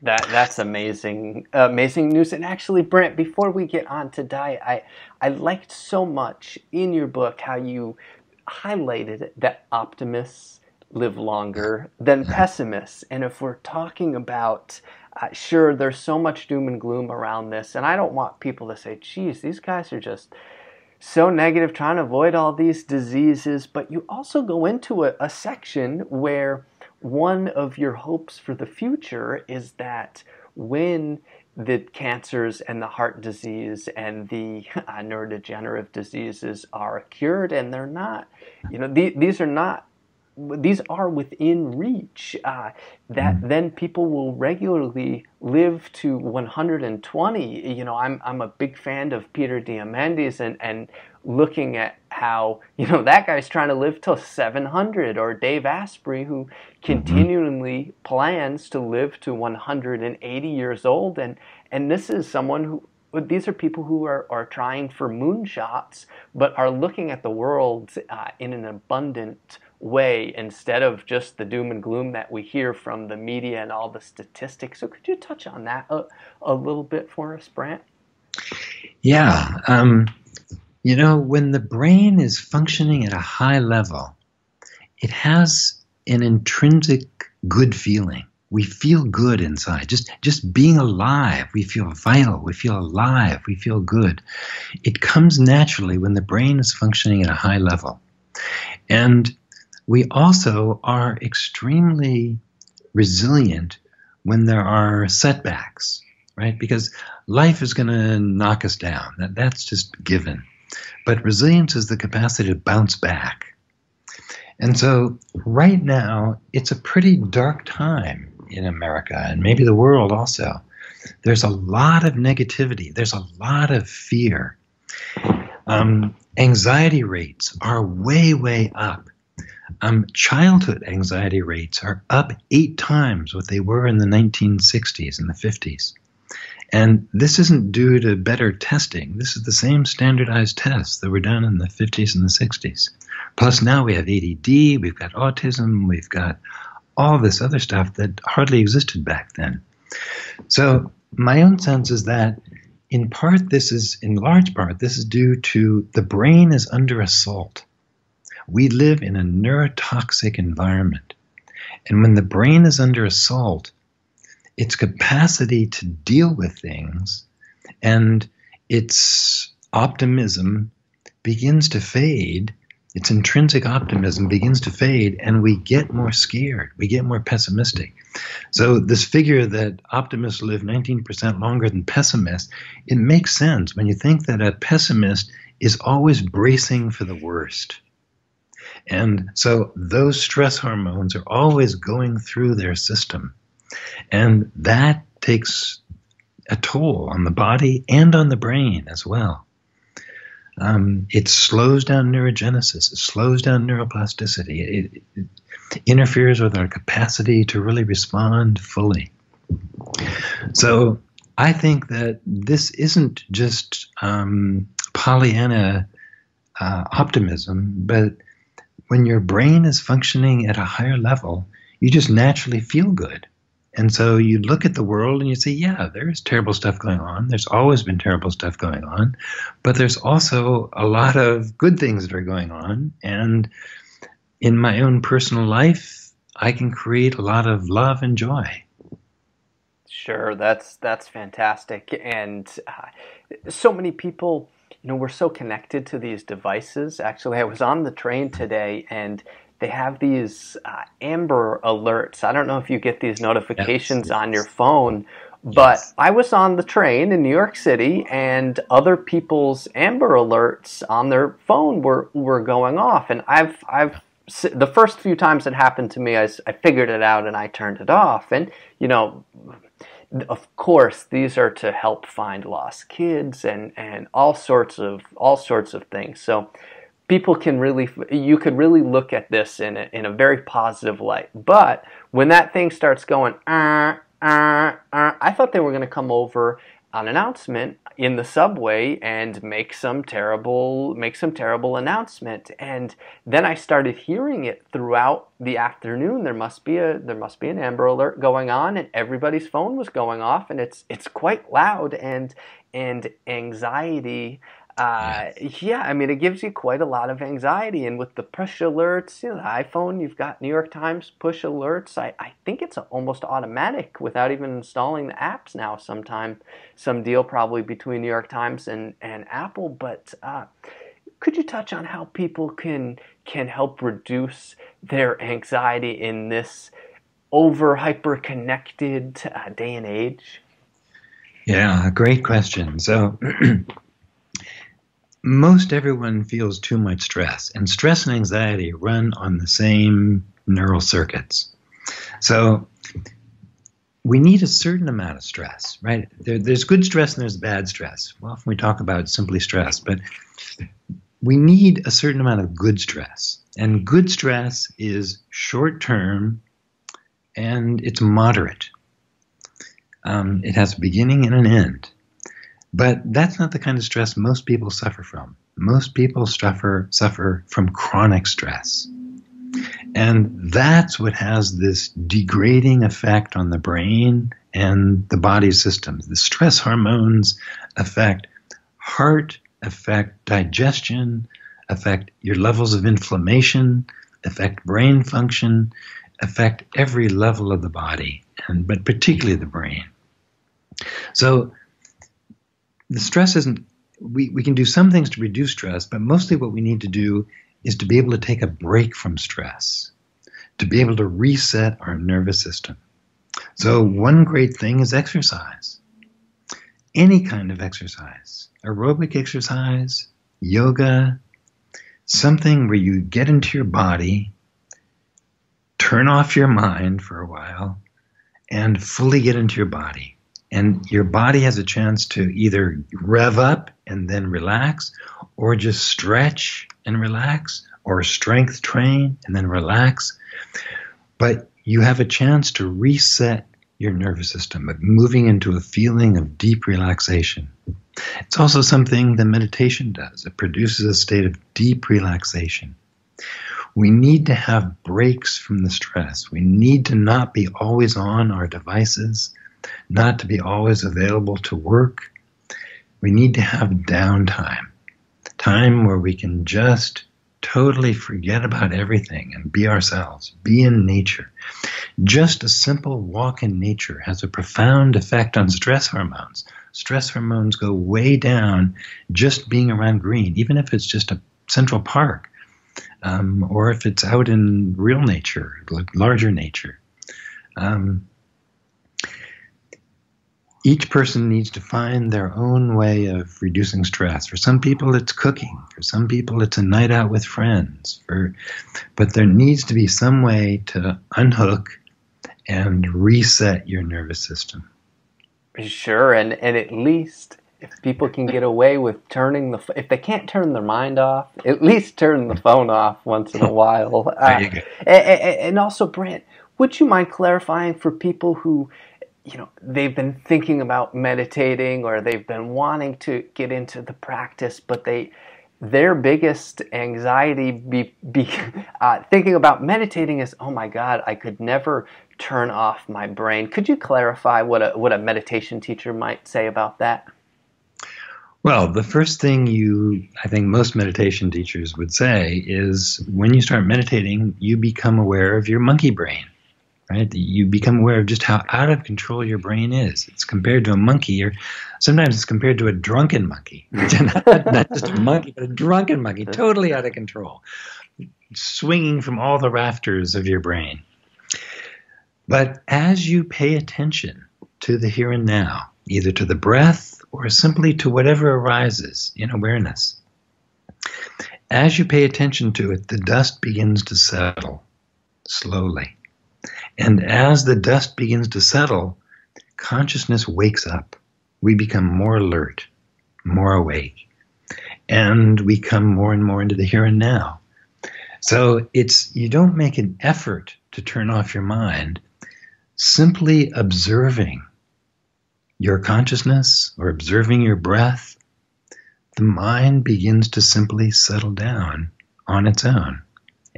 That that's amazing, amazing news. And actually, Brant, before we get on to diet, I I liked so much in your book how you highlighted that optimists live longer than pessimists. And if we're talking about, uh, sure, there's so much doom and gloom around this, and I don't want people to say, geez, these guys are just so negative, trying to avoid all these diseases. But you also go into a, a section where one of your hopes for the future is that when the cancers and the heart disease and the uh, neurodegenerative diseases are cured and they're not you know the, these are not these are within reach uh, that mm. then people will regularly live to 120 you know i'm, I'm a big fan of peter diamandis and, and looking at how you know that guy's trying to live till 700 or dave asprey who mm-hmm. continually plans to live to 180 years old and and this is someone who these are people who are, are trying for moonshots but are looking at the world uh, in an abundant way instead of just the doom and gloom that we hear from the media and all the statistics so could you touch on that a, a little bit for us brant yeah um, you know, when the brain is functioning at a high level, it has an intrinsic good feeling. We feel good inside. Just just being alive, we feel vital, we feel alive, we feel good. It comes naturally when the brain is functioning at a high level. And we also are extremely resilient when there are setbacks, right? Because life is going to knock us down. That, that's just given. But resilience is the capacity to bounce back. And so, right now, it's a pretty dark time in America and maybe the world also. There's a lot of negativity, there's a lot of fear. Um, anxiety rates are way, way up. Um, childhood anxiety rates are up eight times what they were in the 1960s and the 50s. And this isn't due to better testing. This is the same standardized tests that were done in the 50s and the 60s. Plus, now we have ADD, we've got autism, we've got all this other stuff that hardly existed back then. So, my own sense is that in part, this is, in large part, this is due to the brain is under assault. We live in a neurotoxic environment. And when the brain is under assault, its capacity to deal with things and its optimism begins to fade. Its intrinsic optimism begins to fade, and we get more scared. We get more pessimistic. So, this figure that optimists live 19% longer than pessimists, it makes sense when you think that a pessimist is always bracing for the worst. And so, those stress hormones are always going through their system. And that takes a toll on the body and on the brain as well. Um, it slows down neurogenesis, it slows down neuroplasticity, it, it, interferes with our capacity to really respond fully. So I think that this isn't just um, Pollyanna uh, optimism, but when your brain is functioning at a higher level, you just naturally feel good. And so you look at the world and you say, yeah, there's terrible stuff going on. There's always been terrible stuff going on. But there's also a lot of good things that are going on. And in my own personal life, I can create a lot of love and joy. Sure, that's that's fantastic. And uh, so many people, you know, we're so connected to these devices. Actually, I was on the train today and they have these uh, Amber alerts. I don't know if you get these notifications yes, on your phone, but yes. I was on the train in New York City, and other people's Amber alerts on their phone were were going off, and I've I've the first few times it happened to me, I, I figured it out and I turned it off, and you know of course these are to help find lost kids and and all sorts of all sorts of things. So people can really you could really look at this in a, in a very positive light. But when that thing starts going uh, uh, uh, i thought they were going to come over an announcement in the subway and make some terrible make some terrible announcement. And then i started hearing it throughout the afternoon. There must be a there must be an amber alert going on and everybody's phone was going off and it's it's quite loud and and anxiety Uh, yeah, I mean, it gives you quite a lot of anxiety. And with the push alerts, you know, the iPhone, you've got New York Times push alerts. I, I think it's almost automatic without even installing the apps now. Sometime, some deal probably between New York Times and, and Apple. But uh, could you touch on how people can can help reduce their anxiety in this over hyper connected uh, day and age? Yeah, great question. So, most everyone feels too much stress, and stress and anxiety run on the same neural circuits. So, we need a certain amount of stress, right? There, there's good stress and there's bad stress. Well, often we talk about simply stress, but we need a certain amount of good stress. And good stress is short term and it's moderate. Um, it has a beginning and an end. But that's not the kind of stress most people suffer from. Most people suffer, suffer from chronic stress. And that's what has this degrading effect on the brain and the body systems. The stress hormones affect heart, affect digestion, affect your levels of inflammation, affect brain function, affect every level of the body, and but particularly the brain. So the stress isn't we, we can do some things to reduce stress, but mostly what we need to do is to be able to take a break from stress, to be able to reset our nervous system. So one great thing is exercise. Any kind of exercise. Aerobic exercise, yoga, something where you get into your body turn off your mind for a while and fully get into your body. And your body has a chance to either rev up and then relax, or just stretch and relax, or strength train and then relax. But you have a chance to reset your nervous system, by moving into a feeling of deep relaxation. It's also something that meditation does. It produces a state of deep relaxation. We need to have breaks from the stress. We need to not be always on our devices, not to be always available to work. We need to have downtime, time where we can just totally forget about everything and be ourselves, be in nature. Just a simple walk in nature has a profound effect on stress hormones. Stress hormones go way down just being around green, even if it's just a central park um, or if it's out in real nature, larger nature. Um, each person needs to find their own way of reducing stress. For some people, it's cooking. For some people, it's a night out with friends. For, but there needs to be some way to unhook and reset your nervous system. Sure, and, and at least if people can get away with turning the if they can't turn their mind off, at least turn the phone off once in a while. Uh, and, and also, Brant, would you mind clarifying for people who, you know, they've been thinking about meditating or they've been wanting to get into the practice, but they their biggest anxiety be, be uh, thinking about meditating is, oh my God, I could never turn off my brain. Could you clarify what a what a meditation teacher might say about that? Well, the first thing you, I think most meditation teachers would say is when you start meditating, you become aware of your monkey brain, right? You become aware of just how out of control your brain is. It's compared to a monkey, or sometimes it's compared to a drunken monkey. not, not just a monkey, but a drunken monkey, totally out of control, swinging from all the rafters of your brain. But as you pay attention to the here and now, either to the breath, or simply to whatever arises in awareness. As you pay attention to it, the dust begins to settle slowly. And as the dust begins to settle, consciousness wakes up. We become more alert, more awake, and we come more and more into the here and now. So it's you don't make an effort to turn off your mind, simply observing your consciousness or observing your breath, the mind begins to simply settle down on its own.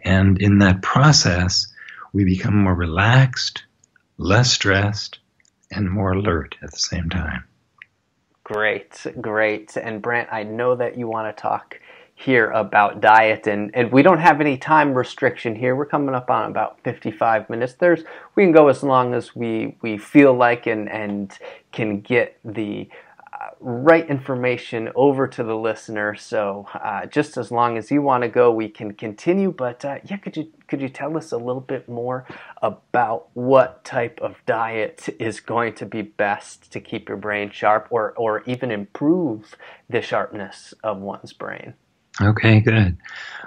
And in that process, we become more relaxed, less stressed, and more alert at the same time. Great, great. And Brant, I know that you want to talk here about diet and, and we don't have any time restriction here we're coming up on about 55 minutes there's we can go as long as we we feel like and and can get the right information over to the listener so uh, just as long as you want to go we can continue but uh, yeah could you could you tell us a little bit more about what type of diet is going to be best to keep your brain sharp or or even improve the sharpness of one's brain Okay, good.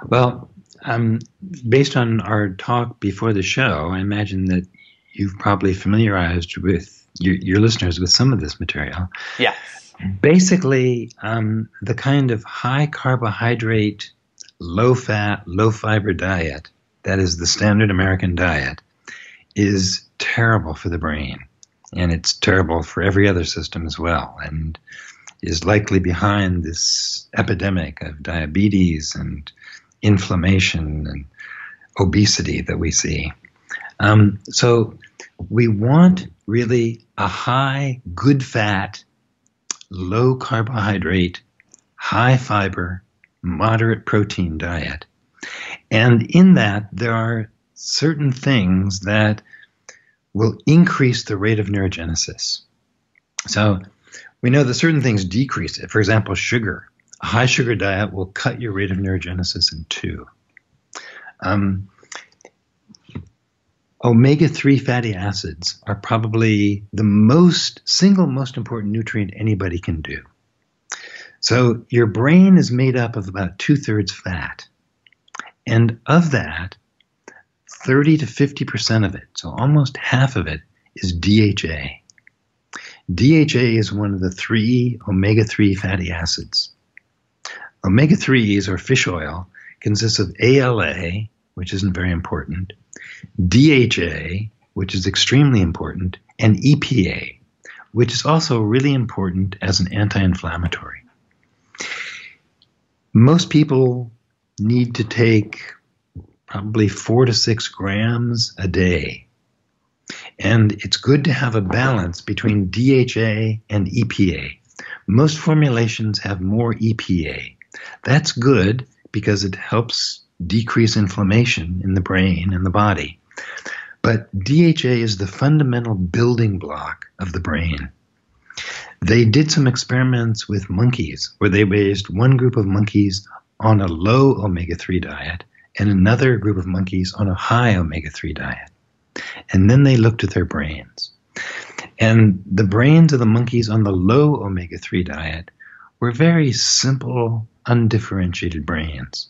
Well, um, based on our talk before the show, I imagine that you've probably familiarized with your, your listeners with some of this material. Yes. Basically, um, the kind of high carbohydrate, low fat, low fiber diet that is the standard American diet is terrible for the brain. And it's terrible for every other system as well. And is likely behind this epidemic of diabetes and inflammation and obesity that we see. Um, so we want really a high, good fat, low carbohydrate, high fiber, moderate protein diet. And in that, there are certain things that will increase the rate of neurogenesis. So we know that certain things decrease it. For example, sugar. A high sugar diet will cut your rate of neurogenesis in two. Um, omega 3 fatty acids are probably the most single most important nutrient anybody can do. So your brain is made up of about two thirds fat. And of that, 30 to 50% of it, so almost half of it, is DHA. DHA is one of the three omega 3 fatty acids. Omega 3s, or fish oil, consists of ALA, which isn't very important, DHA, which is extremely important, and EPA, which is also really important as an anti inflammatory. Most people need to take probably four to six grams a day and it's good to have a balance between DHA and EPA. Most formulations have more EPA. That's good because it helps decrease inflammation in the brain and the body. But DHA is the fundamental building block of the brain. They did some experiments with monkeys where they raised one group of monkeys on a low omega 3 diet and another group of monkeys on a high omega 3 diet. And then they looked at their brains. And the brains of the monkeys on the low omega 3 diet were very simple, undifferentiated brains.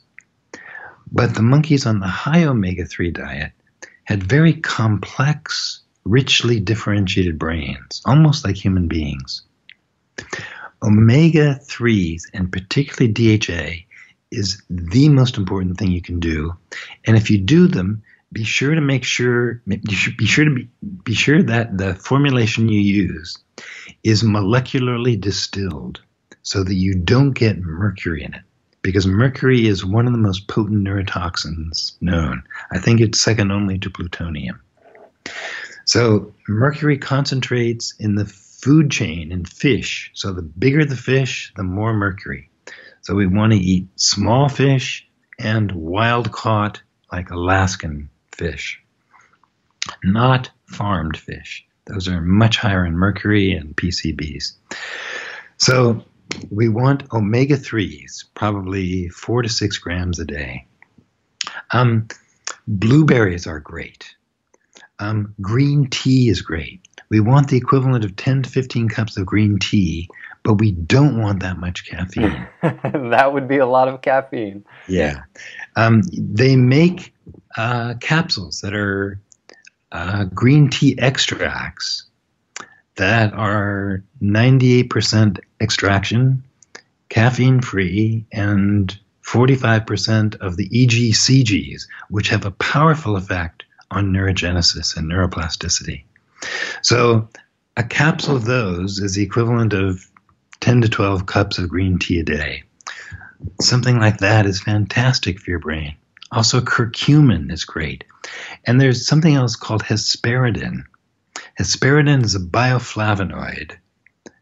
But the monkeys on the high omega 3 diet had very complex, richly differentiated brains, almost like human beings. Omega 3s, and particularly DHA, is the most important thing you can do. And if you do them, be sure to make sure be sure to be, be sure that the formulation you use is molecularly distilled so that you don't get mercury in it because mercury is one of the most potent neurotoxins known. I think it's second only to plutonium. So mercury concentrates in the food chain in fish. So the bigger the fish, the more mercury. So we want to eat small fish and wild caught like Alaskan fish, not farmed fish. Those are much higher in mercury and PCBs. So we want omega 3s, probably four to six grams a day. Um, blueberries are great. Um, green tea is great. We want the equivalent of 10 to 15 cups of green tea, but we don't want that much caffeine. that would be a lot of caffeine. Yeah. Um, they make uh, capsules that are uh, green tea extracts that are 98% extraction, caffeine free, and 45% of the EGCGs, which have a powerful effect on neurogenesis and neuroplasticity. So, a capsule of those is the equivalent of 10 to 12 cups of green tea a day. Something like that is fantastic for your brain. Also, curcumin is great. And there's something else called hesperidin. Hesperidin is a bioflavonoid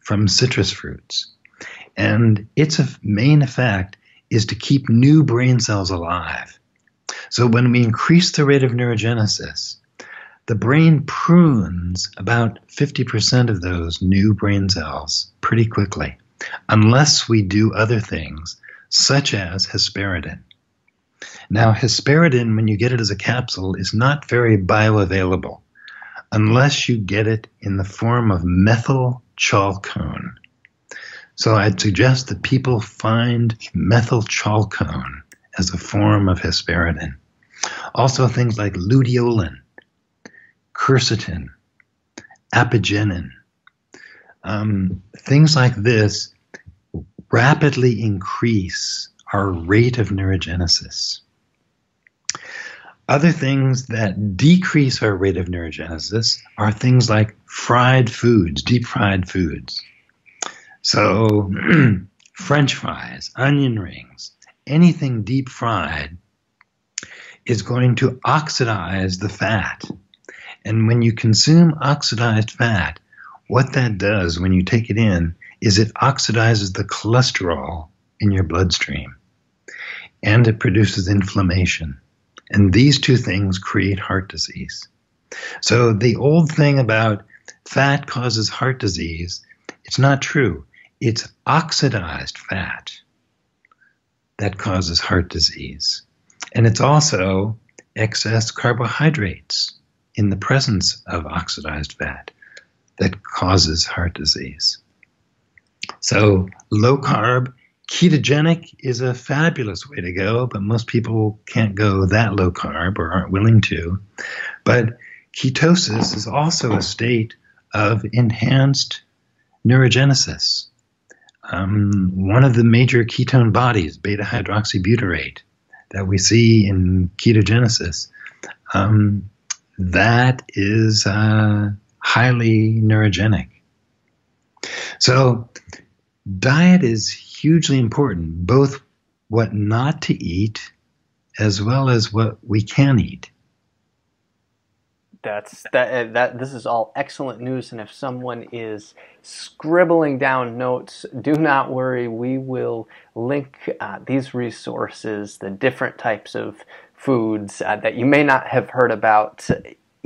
from citrus fruits. And its main effect is to keep new brain cells alive. So when we increase the rate of neurogenesis, the brain prunes about 50% of those new brain cells pretty quickly, unless we do other things, such as hesperidin. Now, hesperidin, when you get it as a capsule, is not very bioavailable unless you get it in the form of methyl chalcone. So I'd suggest that people find methyl chalcone as a form of hesperidin. Also, things like luteolin, quercetin, apigenin, um, things like this rapidly increase our rate of neurogenesis. Other things that decrease our rate of neurogenesis are things like fried foods, deep fried foods. So, French fries, onion rings, anything deep fried is going to oxidize the fat. And when you consume oxidized fat, what that does when you take it in is it oxidizes the cholesterol in your bloodstream and it produces inflammation. And these two things create heart disease. So the old thing about fat causes heart disease, it's not true. It's oxidized fat that causes heart disease. And it's also excess carbohydrates in the presence of oxidized fat that causes heart disease. So low carb ketogenic is a fabulous way to go, but most people can't go that low carb or aren't willing to. But ketosis is also a state of enhanced neurogenesis. Um, one of the major ketone bodies, beta hydroxybutyrate, that we see in ketogenesis, um, that is uh, highly neurogenic. So, diet is hugely important, both what not to eat as well as what we can eat. That's that. Uh, that this is all excellent news, and if someone is scribbling down notes, do not worry. We will link uh, these resources, the different types of foods uh, that you may not have heard about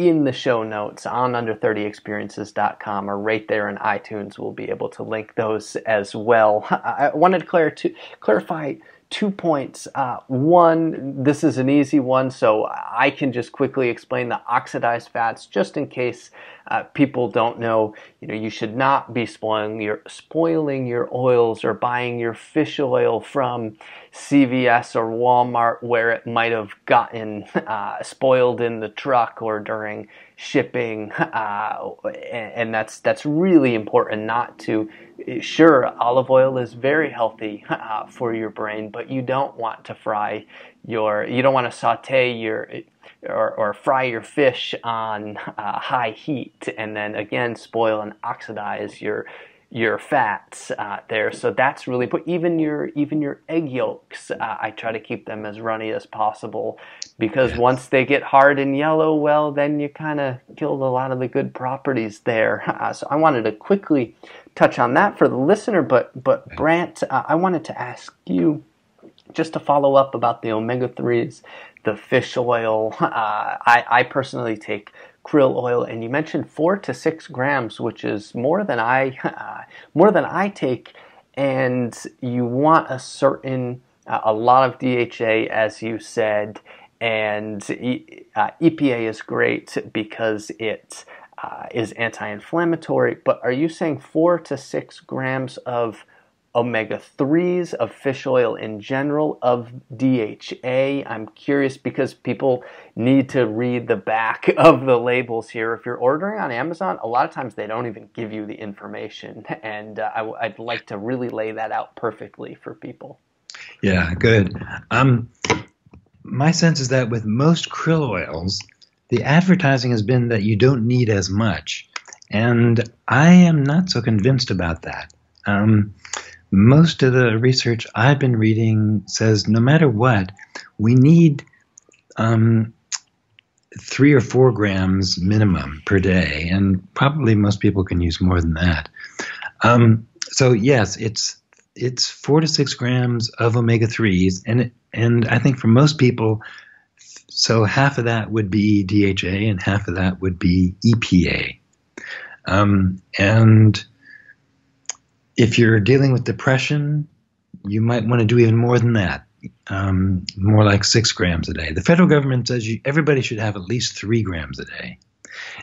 in the show notes on under30experiences.com or right there in iTunes. We'll be able to link those as well. I wanted to, clar- to clarify two points. Uh, one, this is an easy one, so I can just quickly explain the oxidized fats just in case uh, people don't know. You know, you should not be spoiling your spoiling your oils or buying your fish oil from CVS or Walmart where it might have gotten uh, spoiled in the truck or during shipping, uh, and, and, that's that's really important not to. Sure, olive oil is very healthy uh, for your brain, but you don't want to fry your, you don't want to saute your. Or, or fry your fish on uh, high heat and then again spoil and oxidize your your fats uh, there. So that's really put even your even your egg yolks. Uh, I try to keep them as runny as possible because yes. once they get hard and yellow, well, then you kind of killed a lot of the good properties there. Uh, so I wanted to quickly touch on that for the listener, but but Brant, uh, I wanted to ask you just to follow up about the omega threes, the fish oil. Uh, I I personally take krill oil, and you mentioned four to six grams, which is more than I uh, more than I take. And you want a certain uh, a lot of DHA, as you said, and uh, EPA is great because it uh, is anti-inflammatory. But are you saying four to six grams of omega 3s, of fish oil in general, of DHA. I'm curious because people need to read the back of the labels here. If you're ordering on Amazon, a lot of times they don't even give you the information. And uh, I, would like to really lay that out perfectly for people. Yeah, good. Um, my sense is that with most krill oils, the advertising has been that you don't need as much. And I am not so convinced about that. Um, most of the research I've been reading says no matter what, we need um, three or four grams minimum per day, and probably most people can use more than that. Um, so yes, it's it's four to six grams of omega threes, and and I think for most people, so half of that would be DHA and half of that would be EPA. Um, and if you're dealing with depression, you might want to do even more than that, um, more like six grams a day. The federal government says you, everybody should have at least three grams a day.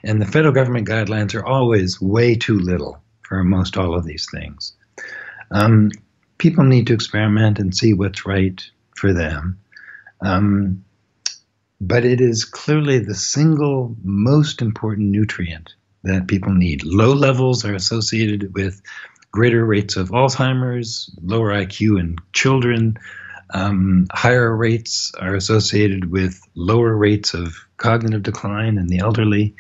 And the federal government guidelines are always way too little for most all of these things. Um, people need to experiment and see what's right for them. Um, but it is clearly the single most important nutrient that people need. Low levels are associated with greater rates of Alzheimer's, lower IQ in children. Um, higher rates are associated with lower rates of cognitive decline in the elderly.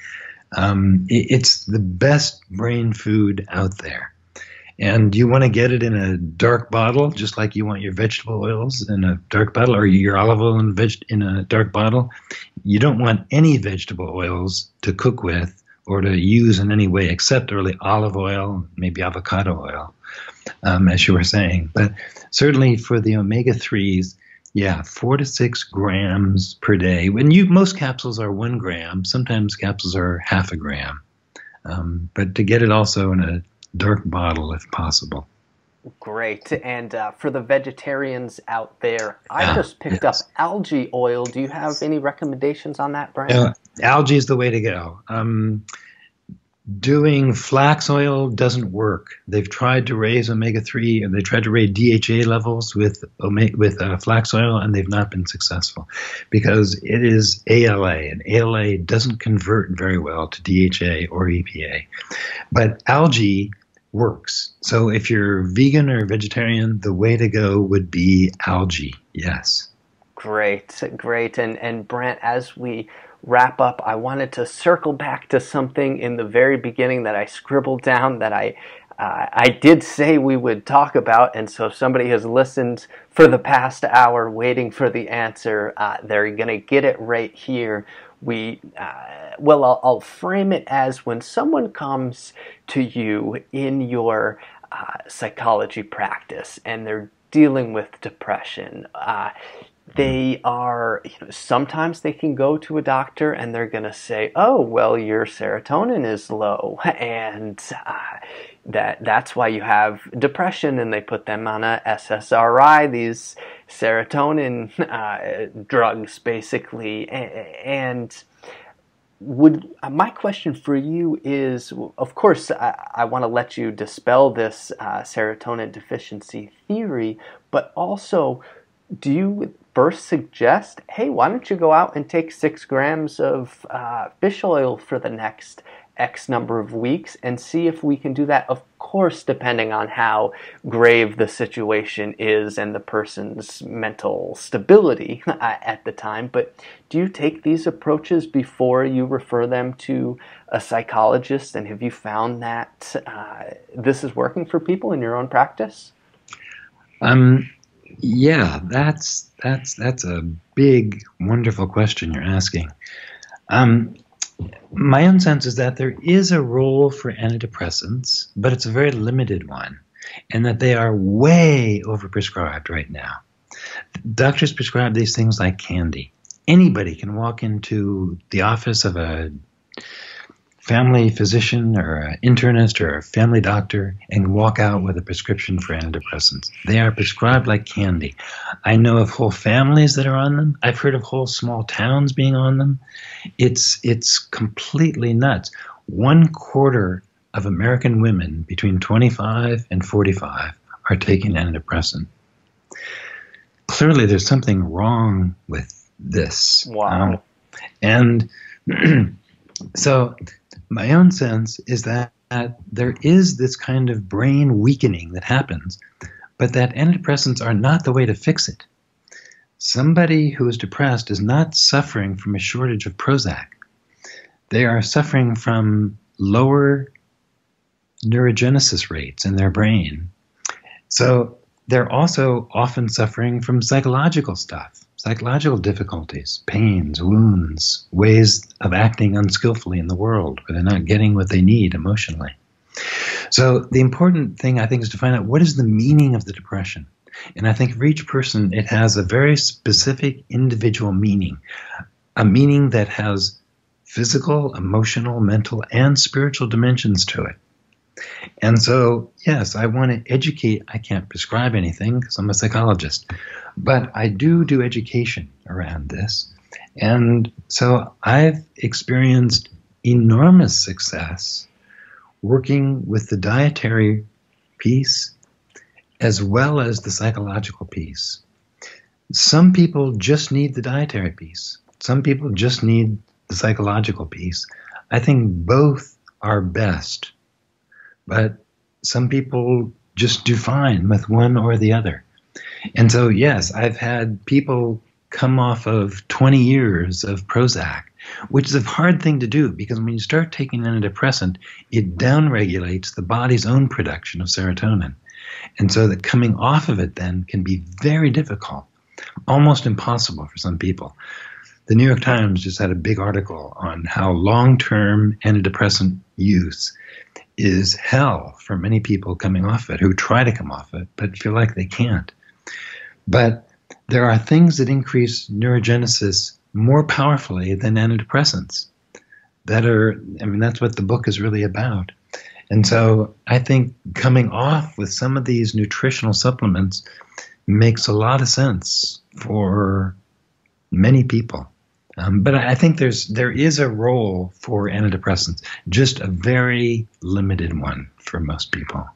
Um, it, it's the best brain food out there. And you want to get it in a dark bottle, just like you want your vegetable oils in a dark bottle or your olive oil in, veg- in a dark bottle. You don't want any vegetable oils to cook with or to use in any way except really olive oil, maybe avocado oil, um, as you were saying. But certainly for the omega 3s, yeah, four to six grams per day. When you most capsules are one gram, sometimes capsules are half a gram. Um, but to get it also in a dark bottle if possible. Great. And uh, for the vegetarians out there, I just picked yes. up algae oil. Do you have any recommendations on that, Brian? Uh, algae is the way to go. Um, doing flax oil doesn't work. They've tried to raise omega three and they tried to raise DHA levels with with uh, flax oil, and they've not been successful because it is ALA, and ALA doesn't convert very well to DHA or EPA. But algae works. So if you're vegan or vegetarian, the way to go would be algae. Yes. Great, great. And and Brant, as we wrap up, I wanted to circle back to something in the very beginning that I scribbled down that I uh, I did say we would talk about, and so if somebody has listened for the past hour waiting for the answer, uh, they're going to get it right here. We, uh, well, I'll, I'll, frame it as when someone comes to you in your uh, psychology practice and they're dealing with depression uh, they are you know, sometimes they can go to a doctor and they're going to say oh well your serotonin is low. And uh, that that's why you have depression and they put them on a ssri these serotonin uh, drugs basically. And would uh, my question for you is of course i, I want to let you dispel this uh, serotonin deficiency theory but also do you first suggest, hey, why don't you go out and take six grams of uh, fish oil for the next X number of weeks and see if we can do that. Of course, depending on how grave the situation is and the person's mental stability at the time. But do you take these approaches before you refer them to a psychologist? And have you found that uh, this is working for people in your own practice? Um, yeah, that's that's that's a big, wonderful question you're asking. Um, my own sense is that there is a role for antidepressants, but it's a very limited one, and that they are way overprescribed right now. Doctors prescribe these things like candy. Anybody can walk into the office of a family physician or an internist or a family doctor and walk out with a prescription for antidepressants. They are prescribed like candy. I know of whole families that are on them. I've heard of whole small towns being on them. It's it's completely nuts. One quarter of American women between 25 and 45 are taking antidepressant. Clearly, there's something wrong with this. Wow. Um, and so my own sense is that, that there is this kind of brain weakening that happens, but that antidepressants are not the way to fix it. Somebody who is depressed is not suffering from a shortage of Prozac. They are suffering from lower neurogenesis rates in their brain. So they're also often suffering from psychological stuff psychological difficulties, pains, wounds, ways of acting unskillfully in the world where they're not getting what they need emotionally. So the important thing I think is to find out what is the meaning of the depression. And I think for each person, it has a very specific individual meaning, a meaning that has physical, emotional, mental, and spiritual dimensions to it. And so, yes, I want to educate. I can't prescribe anything because I'm a psychologist, but I do do education around this. And so I've experienced enormous success working with the dietary piece as well as the psychological piece. Some people just need the dietary piece, some people just need the psychological piece. I think both are best, but some people just do fine with one or the other. And so, yes, I've had people come off of 20 years of Prozac, which is a hard thing to do because when you start taking an antidepressant, it downregulates the body's own production of serotonin. And so that coming off of it then can be very difficult, almost impossible for some people. The New York Times just had a big article on how long term antidepressant use is hell for many people coming off it who try to come off it but feel like they can't. But there are things that increase neurogenesis more powerfully than antidepressants. That are, I mean, that's what the book is really about. And so I think coming off with some of these nutritional supplements makes a lot of sense for many people. Um, but I think there's there is a role for antidepressants, just a very limited one for most people.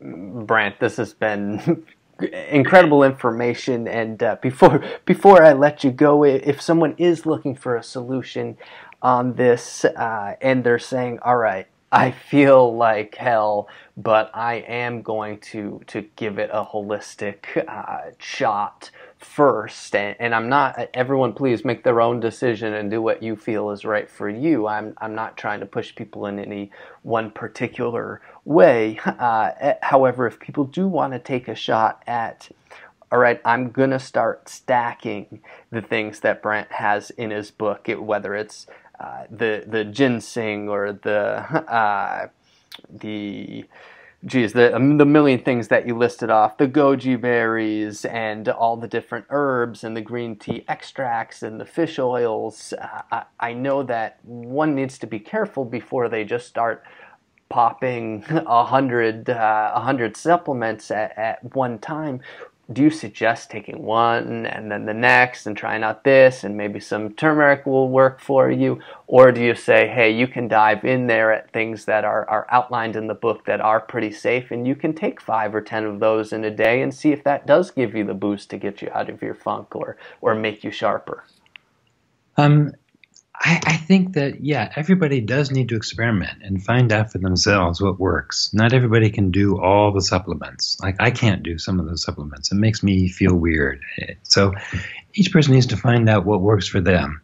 Brant, this has been incredible information. And uh, before before I let you go, if someone is looking for a solution on this, uh, and they're saying, "All right, I feel like hell, but I am going to to give it a holistic uh, shot first. And, and, I'm not. Everyone, please make their own decision and do what you feel is right for you. I'm I'm not trying to push people in any one particular way. Uh, eh, however, if people do want to take a shot at all right, I'm gonna start stacking the things that Brant has in his book, it, whether it's uh, the the ginseng or the uh, the geez the um, the million things that you listed off the goji berries and all the different herbs and the green tea extracts and the fish oils uh, I, I know that one needs to be careful before they just start popping a hundred uh, hundred supplements at, at one time do you suggest taking one and then the next and trying out this and maybe some turmeric will work for you? Or do you say, hey, you can dive in there at things that are, are outlined in the book that are pretty safe and you can take five or ten of those in a day and see if that does give you the boost to get you out of your funk or, or make you sharper? Um, I, I, think that yeah, everybody does need to experiment and find out for themselves what works. Not everybody can do all the supplements. Like I can't do some of those supplements. It makes me feel weird. So each person needs to find out what works for them.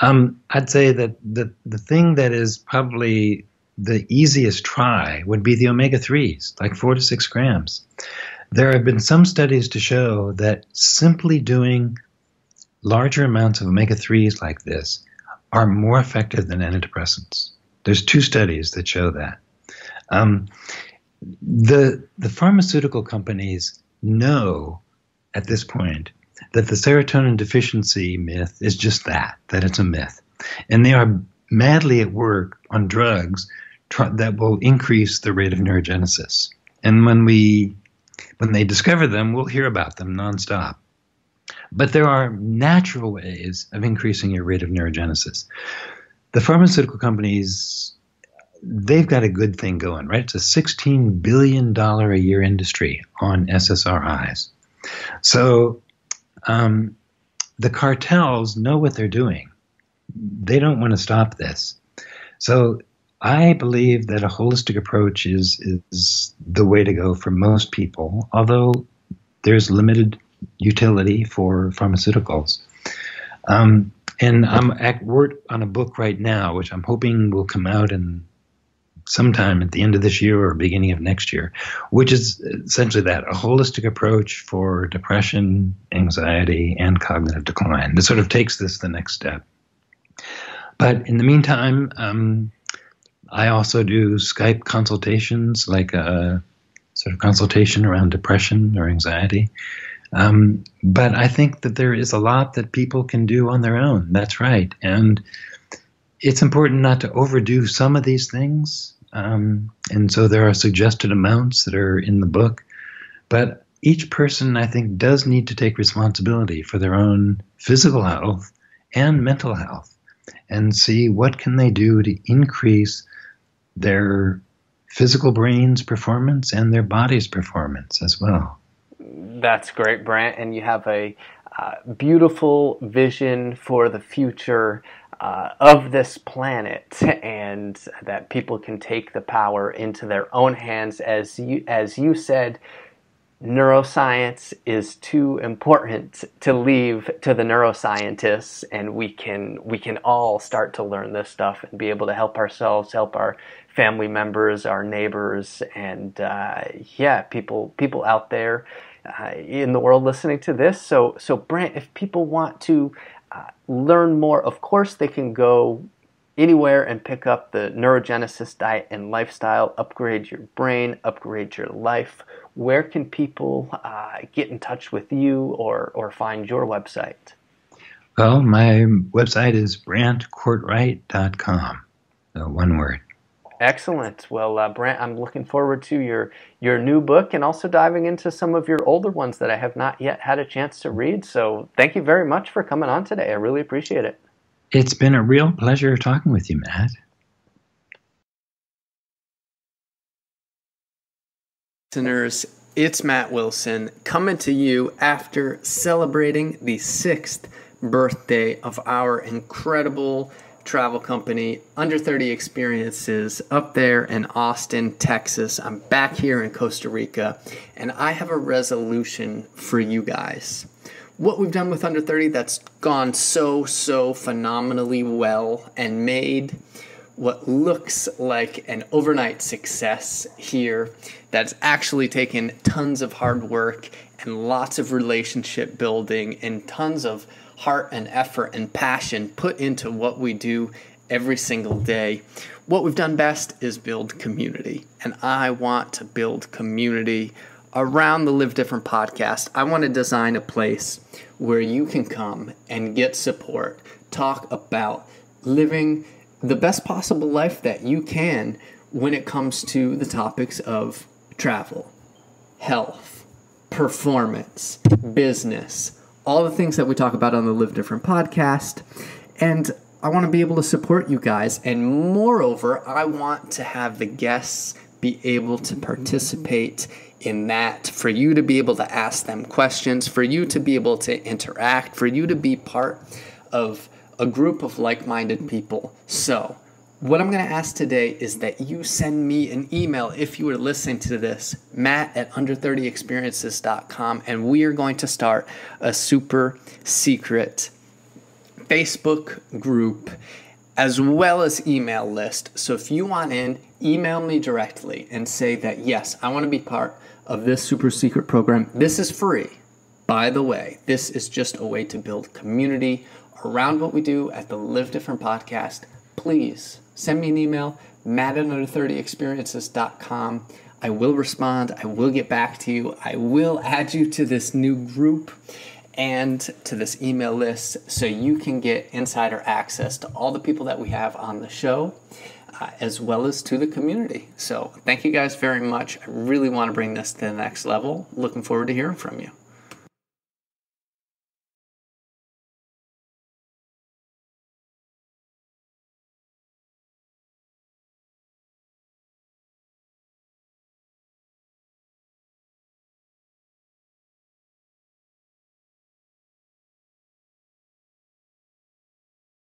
Um, I'd say that the the thing that is probably the easiest try would be the omega threes, like four to six grams. There have been some studies to show that simply doing larger amounts of omega threes like this are more effective than antidepressants. There's two studies that show that. Um, the the pharmaceutical companies know at this point that the serotonin deficiency myth is just that that it's a myth, and they are madly at work on drugs tr- that will increase the rate of neurogenesis. And when we when they discover them, we'll hear about them nonstop. But there are natural ways of increasing your rate of neurogenesis. The pharmaceutical companies, they've got a good thing going, right? It's a $16 billion a year industry on SSRIs. So um, the cartels know what they're doing. They don't want to stop this. So I believe that a holistic approach is is the way to go for most people, although there's limited utility for pharmaceuticals. Um, and I'm at work on a book right now, which I'm hoping will come out in sometime at the end of this year or beginning of next year, which is essentially that a holistic approach for depression, anxiety, and cognitive decline that sort of takes this the next step. But in the meantime, um, I also do Skype consultations, like a sort of consultation around depression or anxiety. Um, but I think that there is a lot that people can do on their own. That's right. And it's important not to overdo some of these things. Um, and so there are suggested amounts that are in the book. But each person, I think, does need to take responsibility for their own physical health and mental health and see what can they do to increase their physical brain's performance and their body's performance as well. That's great, Brant. And you have a uh, beautiful vision for the future uh, of this planet, and that people can take the power into their own hands. As you, as you said, neuroscience is too important to leave to the neuroscientists and we can we can all start to learn this stuff and be able to help ourselves help our family members our neighbors and uh, yeah people people out there uh, in the world listening to this so so brant if people want to uh, learn more of course they can go anywhere and pick up the neurogenesis diet and lifestyle upgrade your brain upgrade your life where can people uh, get in touch with you or, or find your website? Well, my website is brantcortright.com. So one word. Excellent. Well, uh, Brant, I'm looking forward to your your new book and also diving into some of your older ones that I have not yet had a chance to read. So, thank you very much for coming on today. I really appreciate it. It's been a real pleasure talking with you, Matt. Listeners, it's Matt Wilson coming to you after celebrating the sixth birthday of our incredible travel company, Under 30 Experiences, up there in Austin, Texas. I'm back here in Costa Rica, and I have a resolution for you guys. What we've done with Under 30 that's gone so, so phenomenally well and made what looks like an overnight success here that's actually taken tons of hard work and lots of relationship building and tons of heart and effort and passion put into what we do every single day. What we've done best is build community, and I want to build community around the Live Different podcast. I want to design a place where you can come and get support, talk about living the best possible life that you can when it comes to the topics of travel, health, performance, business, all the things that we talk about on the Live Different podcast. And I want to be able to support you guys. And moreover, I want to have the guests be able to participate in that, for you to be able to ask them questions, for you to be able to interact, for you to be part of a group of like minded people. So, what I'm going to ask today is that you send me an email if you are listening to this, matt at under30experiences.com, and we are going to start a super secret Facebook group as well as email list. So if you want in, email me directly and say that, yes, I want to be part of this super secret program. This is free. By the way, this is just a way to build community around what we do at the Live Different podcast, please send me an email, matt at under30experiences.com. I will respond. I will get back to you. I will add you to this new group and to this email list so you can get insider access to all the people that we have on the show. Uh, as well as to the community. So, thank you guys very much. I really want to bring this to the next level. Looking forward to hearing from you.